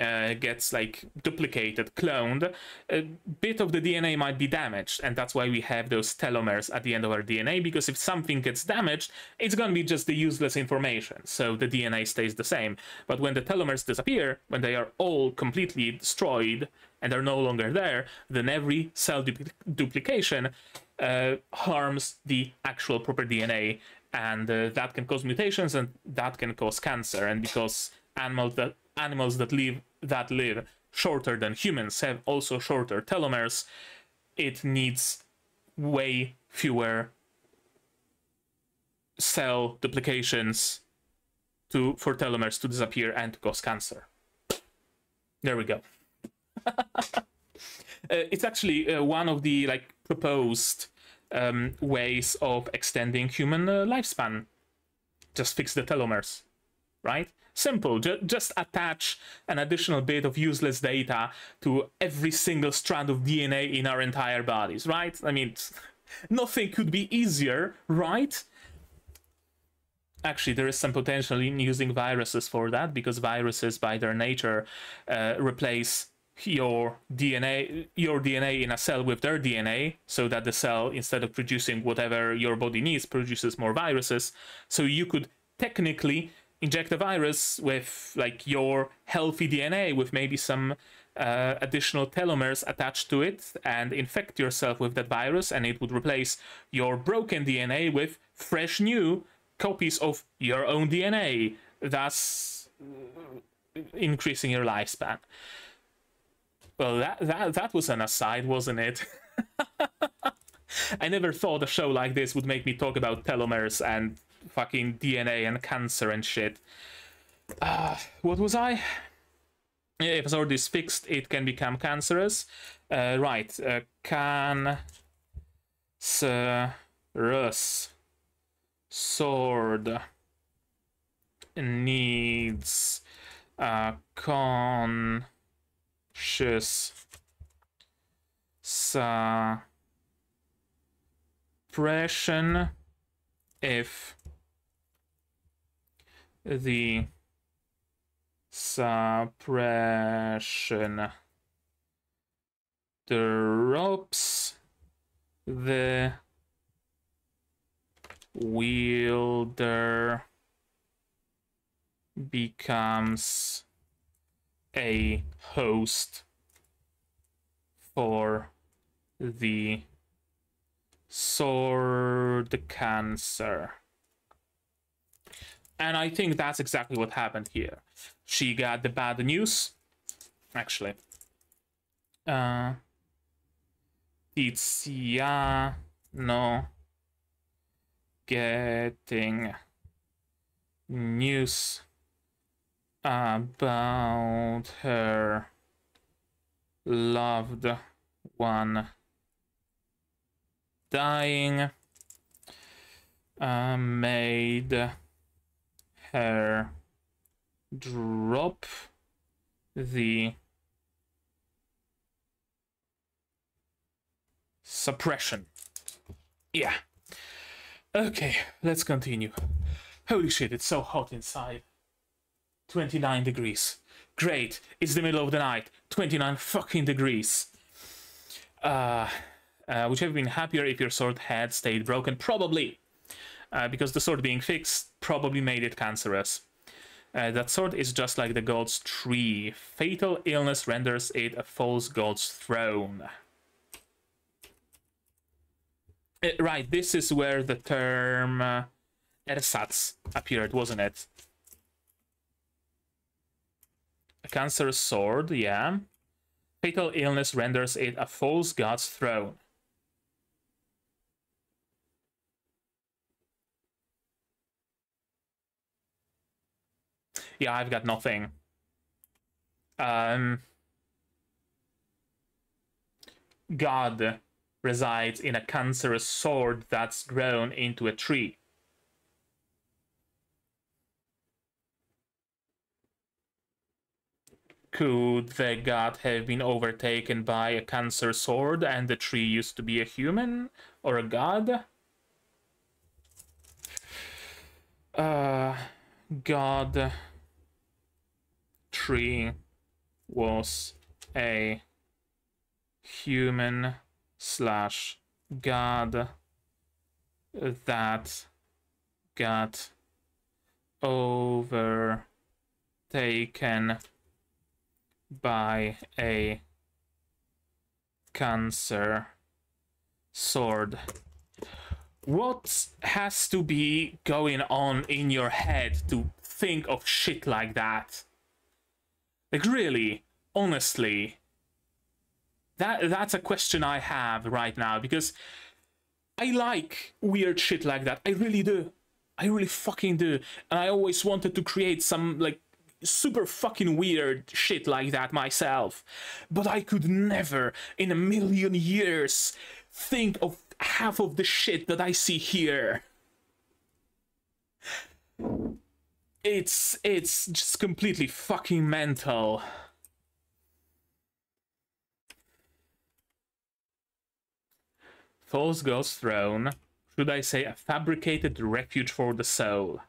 uh, gets like duplicated, cloned, a bit of the DNA might be damaged, and that's why we have those telomeres at the end of our DNA. Because if something gets damaged, it's gonna be just the useless information, so the DNA stays the same. But when the telomeres disappear, when they are all completely destroyed and are no longer there, then every cell du duplication uh, harms the actual proper DNA and uh, that can cause mutations and that can cause cancer and because animals that animals that live that live shorter than humans have also shorter telomeres it needs way fewer cell duplications to for telomeres to disappear and to cause cancer. There we go. uh, it's actually uh, one of the like proposed um, ways of extending human uh, lifespan. Just fix the telomeres, right? Simple. Ju- just attach an additional bit of useless data to every single strand of DNA in our entire bodies, right? I mean, nothing could be easier, right? Actually, there is some potential in using viruses for that because viruses, by their nature, uh, replace your DNA, your DNA in a cell with their DNA, so that the cell, instead of producing whatever your body needs, produces more viruses. So you could technically inject a virus with like your healthy DNA with maybe some uh, additional telomeres attached to it and infect yourself with that virus and it would replace your broken DNA with fresh new copies of your own DNA thus uh, increasing your lifespan. Well that that, that was an aside wasn't it? I never thought a show like this would make me talk about telomeres and fucking DNA and cancer and shit. Uh, what was I? If sword is fixed, it can become cancerous. Uh, right, uh, cancerous sword needs a conscious suppression if the suppression drops the wielder becomes a host for the sword cancer. And I think that's exactly what happened here. She got the bad news, actually. Uh, no getting news about her loved one dying uh, made her drop the suppression. Yeah. Okay, let's continue. Holy shit, it's so hot inside. 29 degrees. Great, it's the middle of the night. 29 fucking degrees. Uh, uh, would you have been happier if your sword had stayed broken? Probably uh, because the sword being fixed probably made it cancerous. Uh, that sword is just like the god's tree. Fatal illness renders it a false god's throne. Uh, right, this is where the term uh, ersatz appeared, wasn't it? A cancerous sword, yeah. Fatal illness renders it a false god's throne. Yeah, I've got nothing. Um, God resides in a cancerous sword that's grown into a tree. Could the god have been overtaken by a cancer sword and the tree used to be a human or a god? Uh, God tree was a human slash god that got overtaken by a cancer sword. What has to be going on in your head to think of shit like that? Like really, honestly, that that's a question I have right now because I like weird shit like that. I really do. I really fucking do. And I always wanted to create some like super fucking weird shit like that myself. But I could never in a million years think of half of the shit that I see here. It's it's just completely fucking mental. False God's throne. Should I say a fabricated refuge for the soul?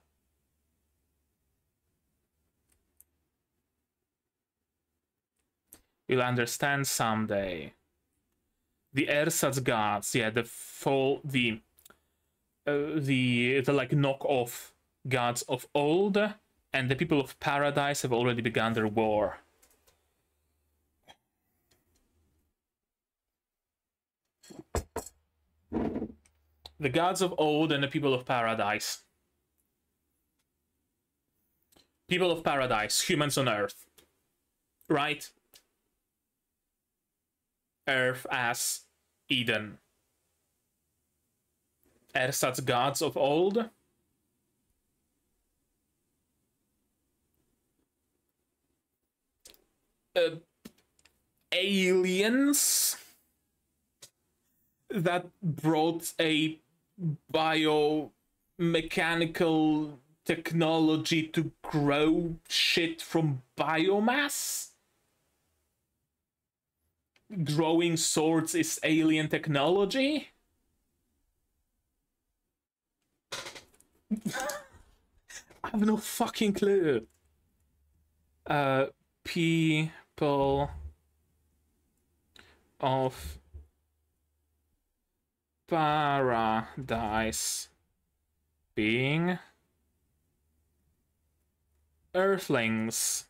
You'll understand someday. The ersatz gods, yeah, the fall, the, uh, the, the like knock-off gods of old, and the people of paradise have already begun their war. The gods of old and the people of paradise. People of paradise, humans on earth. Right? Earth as Eden. Ersatz gods of old. Uh, aliens that brought a biomechanical technology to grow shit from biomass? Growing swords is alien technology? I have no fucking clue. Uh, people of paradise being earthlings.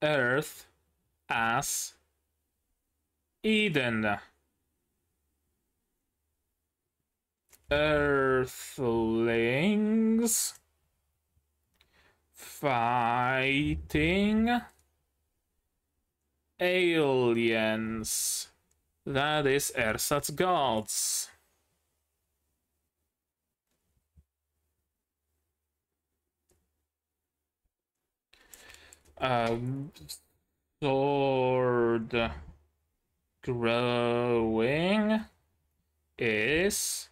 Earth as eden. Earthlings fighting aliens that is Ersatz gods. Um, sword growing is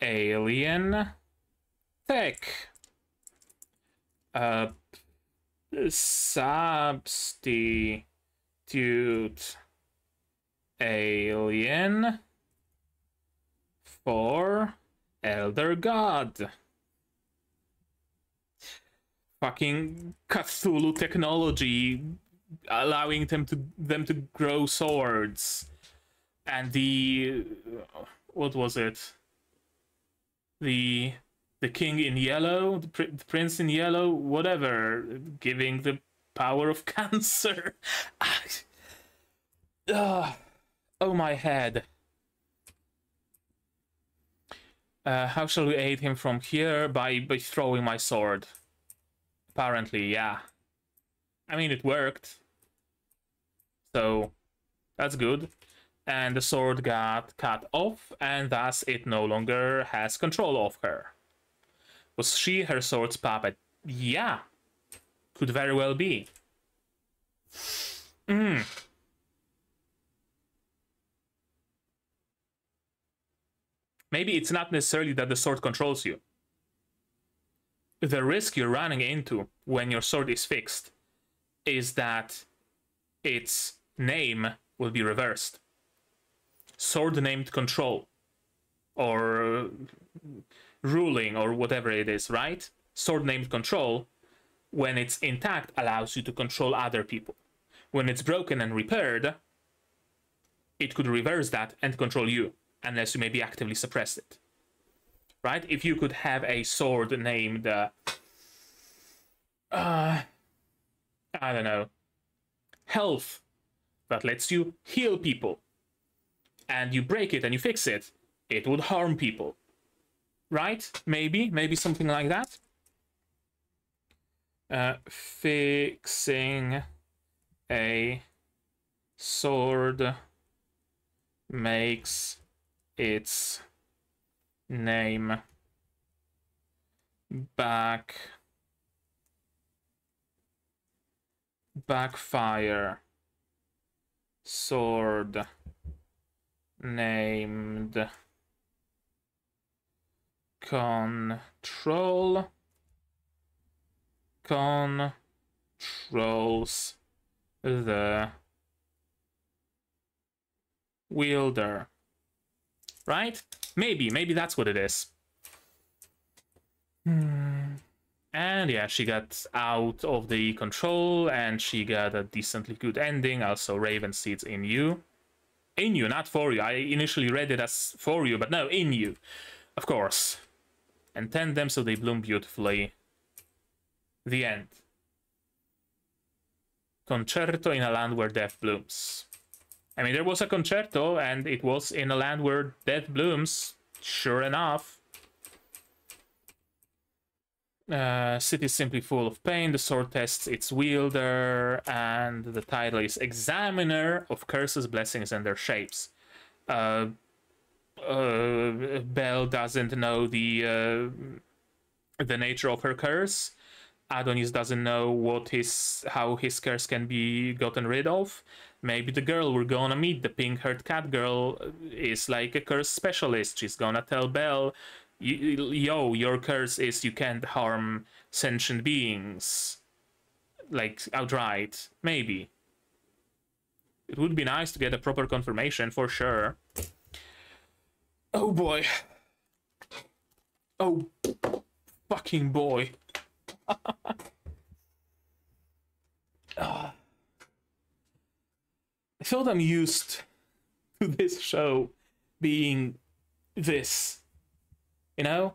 alien tech. Uh, substitute Alien for Elder God. Fucking Cthulhu technology allowing them to them to grow swords. And the what was it? The the king in yellow, the, pr- the prince in yellow, whatever, giving the power of cancer. uh, Oh, my head. Uh, how shall we aid him from here? By, by throwing my sword. Apparently, yeah. I mean, it worked. So, that's good. And the sword got cut off, and thus it no longer has control of her. Was she her sword's puppet? Yeah. Could very well be. Hmm. maybe it's not necessarily that the sword controls you. The risk you're running into when your sword is fixed is that its name will be reversed. Sword named control or ruling or whatever it is, right? Sword named control, when it's intact, allows you to control other people. When it's broken and repaired, it could reverse that and control you unless you maybe actively suppress it. Right? If you could have a sword named, uh, uh, I don't know, health that lets you heal people, and you break it and you fix it, it would harm people. Right? Maybe, maybe something like that. Uh, fixing a sword makes its name back backfire sword named control controls the wielder right? Maybe maybe that's what it is. Hmm. and yeah she got out of the control and she got a decently good ending. Also raven seeds in you. In you not for you. I initially read it as for you but no in you. Of course and tend them so they bloom beautifully. The end. Concerto in a land where death blooms. I mean, there was a concerto, and it was in a land where death blooms, sure enough. Uh, city is simply full of pain, the sword tests its wielder, and the title is Examiner of Curses, Blessings, and Their Shapes. Uh, uh, Belle doesn't know the uh, the nature of her curse. Adonis doesn't know what his how his curse can be gotten rid of. Maybe the girl we're gonna meet, the pink-haired cat girl, is like a curse specialist. She's gonna tell Belle, "Yo, your curse is you can't harm sentient beings." Like outright, maybe. It would be nice to get a proper confirmation for sure. Oh boy. Oh fucking boy. Ah. I thought I'm used to this show being this. You know?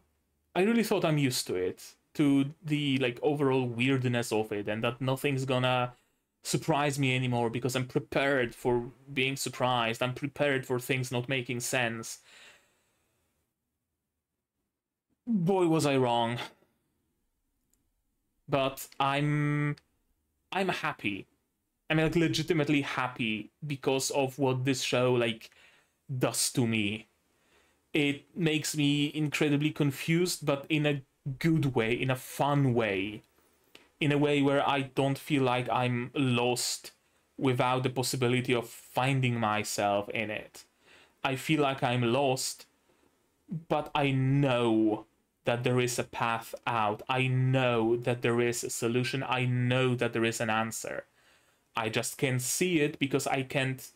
I really thought I'm used to it. To the like overall weirdness of it and that nothing's gonna surprise me anymore because I'm prepared for being surprised. I'm prepared for things not making sense boy was I wrong. But I'm I'm happy. I'm like legitimately happy because of what this show like does to me. It makes me incredibly confused, but in a good way, in a fun way. In a way where I don't feel like I'm lost without the possibility of finding myself in it. I feel like I'm lost, but I know that there is a path out. I know that there is a solution. I know that there is an answer. I just can't see it because I can't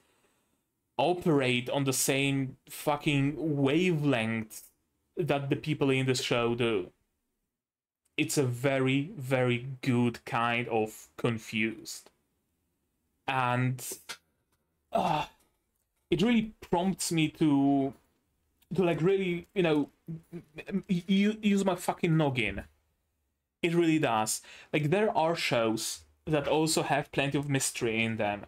operate on the same fucking wavelength that the people in the show do. It's a very, very good kind of confused. And uh, it really prompts me to to like really, you know, you use my fucking noggin. It really does. Like there are shows that also have plenty of mystery in them,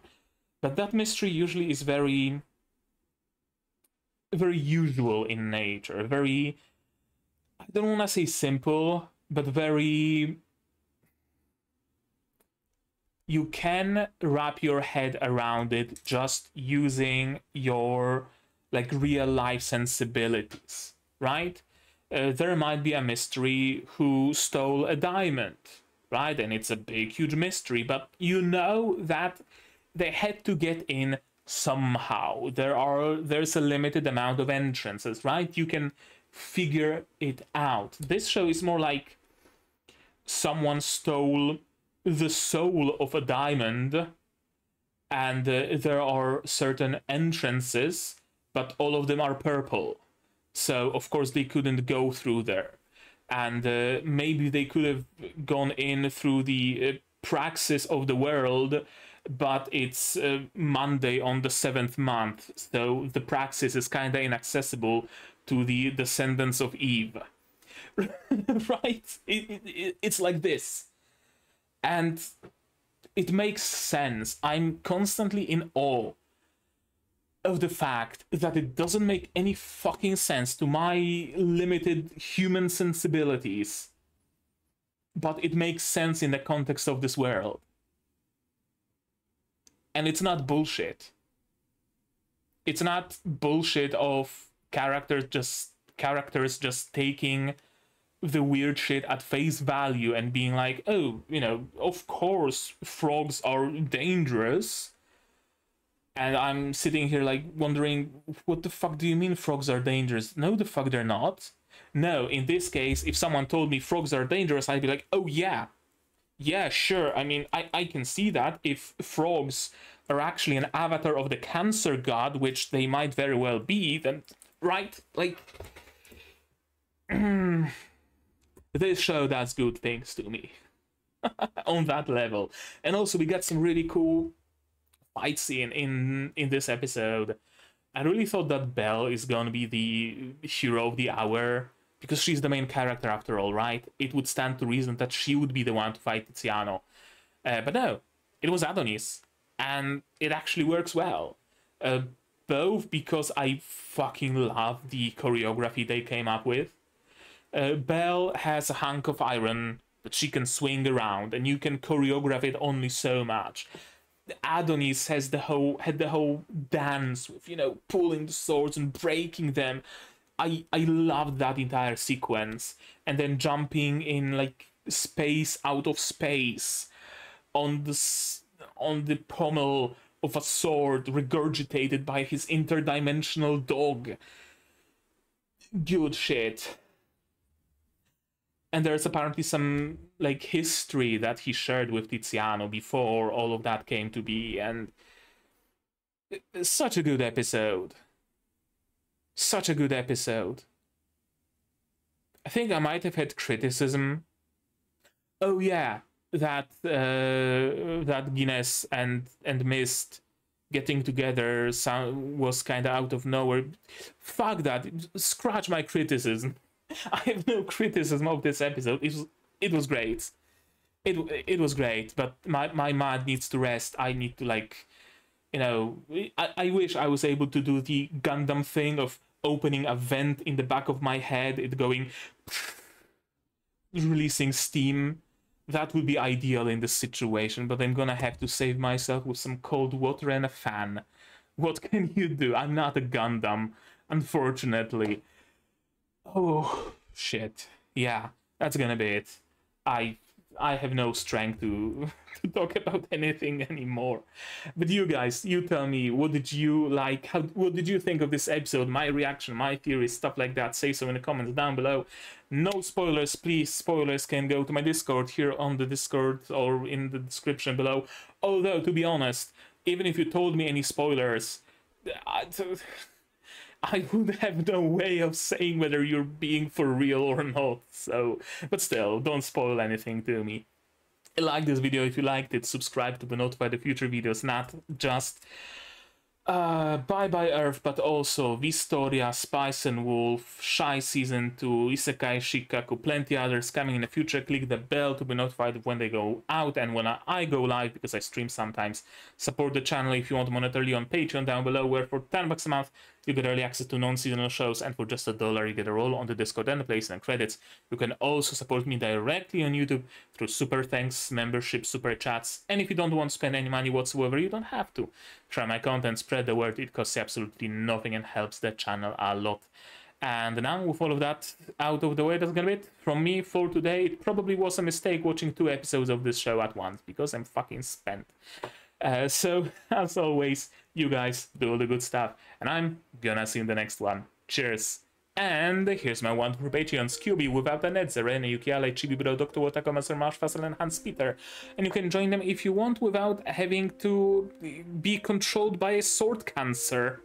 but that mystery usually is very, very usual in nature. Very, I don't want to say simple, but very. You can wrap your head around it just using your like real life sensibilities, right? Uh, there might be a mystery who stole a diamond, right? And it's a big, huge mystery, but you know that they had to get in somehow. There are there's a limited amount of entrances, right? You can figure it out. This show is more like someone stole the soul of a diamond and uh, there are certain entrances but all of them are purple. So of course they couldn't go through there, and uh, maybe they could have gone in through the uh, praxis of the world, but it's uh, Monday on the seventh month, so the praxis is kind of inaccessible to the descendants of Eve. right? It, it, it's like this. And it makes sense. I'm constantly in awe of the fact that it doesn't make any fucking sense to my limited human sensibilities, but it makes sense in the context of this world. And it's not bullshit. it's not bullshit of characters just characters just taking the weird shit at face value and being like, oh, you know, of course frogs are dangerous. And I'm sitting here like wondering, what the fuck do you mean frogs are dangerous? No, the fuck they're not. No, in this case, if someone told me frogs are dangerous, I'd be like, oh yeah, yeah, sure. I mean, I, I can see that if frogs are actually an avatar of the cancer god, which they might very well be, then, right? Like, this show does good things to me on that level. And also, we got some really cool fight scene in in this episode. I really thought that Belle is gonna be the hero of the hour because she's the main character after all, right? It would stand to reason that she would be the one to fight Tiziano. Uh, but no, it was Adonis, and it actually works well. Uh, both because I fucking love the choreography they came up with. Uh, Belle has a hunk of iron that she can swing around, and you can choreograph it only so much. Adonis has the whole had the whole dance with you know pulling the swords and breaking them. I I love that entire sequence, and then jumping in like space out of space on the on the pommel of a sword regurgitated by his interdimensional dog. Good shit and there's apparently some like history that he shared with Tiziano before all of that came to be and such a good episode. Such a good episode. I think i might have had criticism. Oh yeah that uh, that guinness and and mist getting together sound, was kind of out of nowhere. Fuck that. Scratch my criticism. I have no criticism of this episode. It was it was great. It it was great, but my my mind needs to rest. I need to like, you know, I, I wish I was able to do the Gundam thing of opening a vent in the back of my head, it going, releasing steam. That would be ideal in this situation, but I'm gonna have to save myself with some cold water and a fan. What can you do? I'm not a Gundam, unfortunately. Oh shit. Yeah, that's gonna be it. I I have no strength to to talk about anything anymore. But you guys, you tell me what did you like? How what did you think of this episode? My reaction, my theories, stuff like that. Say so in the comments down below. No spoilers, please. Spoilers can go to my Discord here on the Discord or in the description below. Although to be honest, even if you told me any spoilers, I, I would have no way of saying whether you're being for real or not, so... But still, don't spoil anything to me. Like this video if you liked it, subscribe to be notified of future videos, not just uh, Bye Bye Earth, but also Wistoria, Spice and Wolf, Shy Season 2, Isekai Shikkaku, plenty others coming in the future. Click the bell to be notified when they go out and when I go live because I stream sometimes. Support the channel if you want monetarily on Patreon down below where for 10 bucks a month you get early access to non-seasonal shows and for just a dollar you get a role on the Discord and the place and credits. You can also support me directly on YouTube through super thanks, membership, super chats, and if you don't want to spend any money whatsoever, you don't have to. Try my content, spread the word, it costs absolutely nothing and helps the channel a lot. And now, with all of that out of the way, that's gonna be it from me for today. It probably was a mistake watching two episodes of this show at once, because I'm fucking spent. Uh, so, as always, you guys do all the good stuff, and I'm gonna see you in the next one. Cheers! And here's my one for Patreons, QB, Without the Net, Zerene, Yukiale, Chibibro, Dr. Wataka, Master Marsh, Fassel, and Hans Peter. And you can join them if you want without having to be controlled by a sword cancer.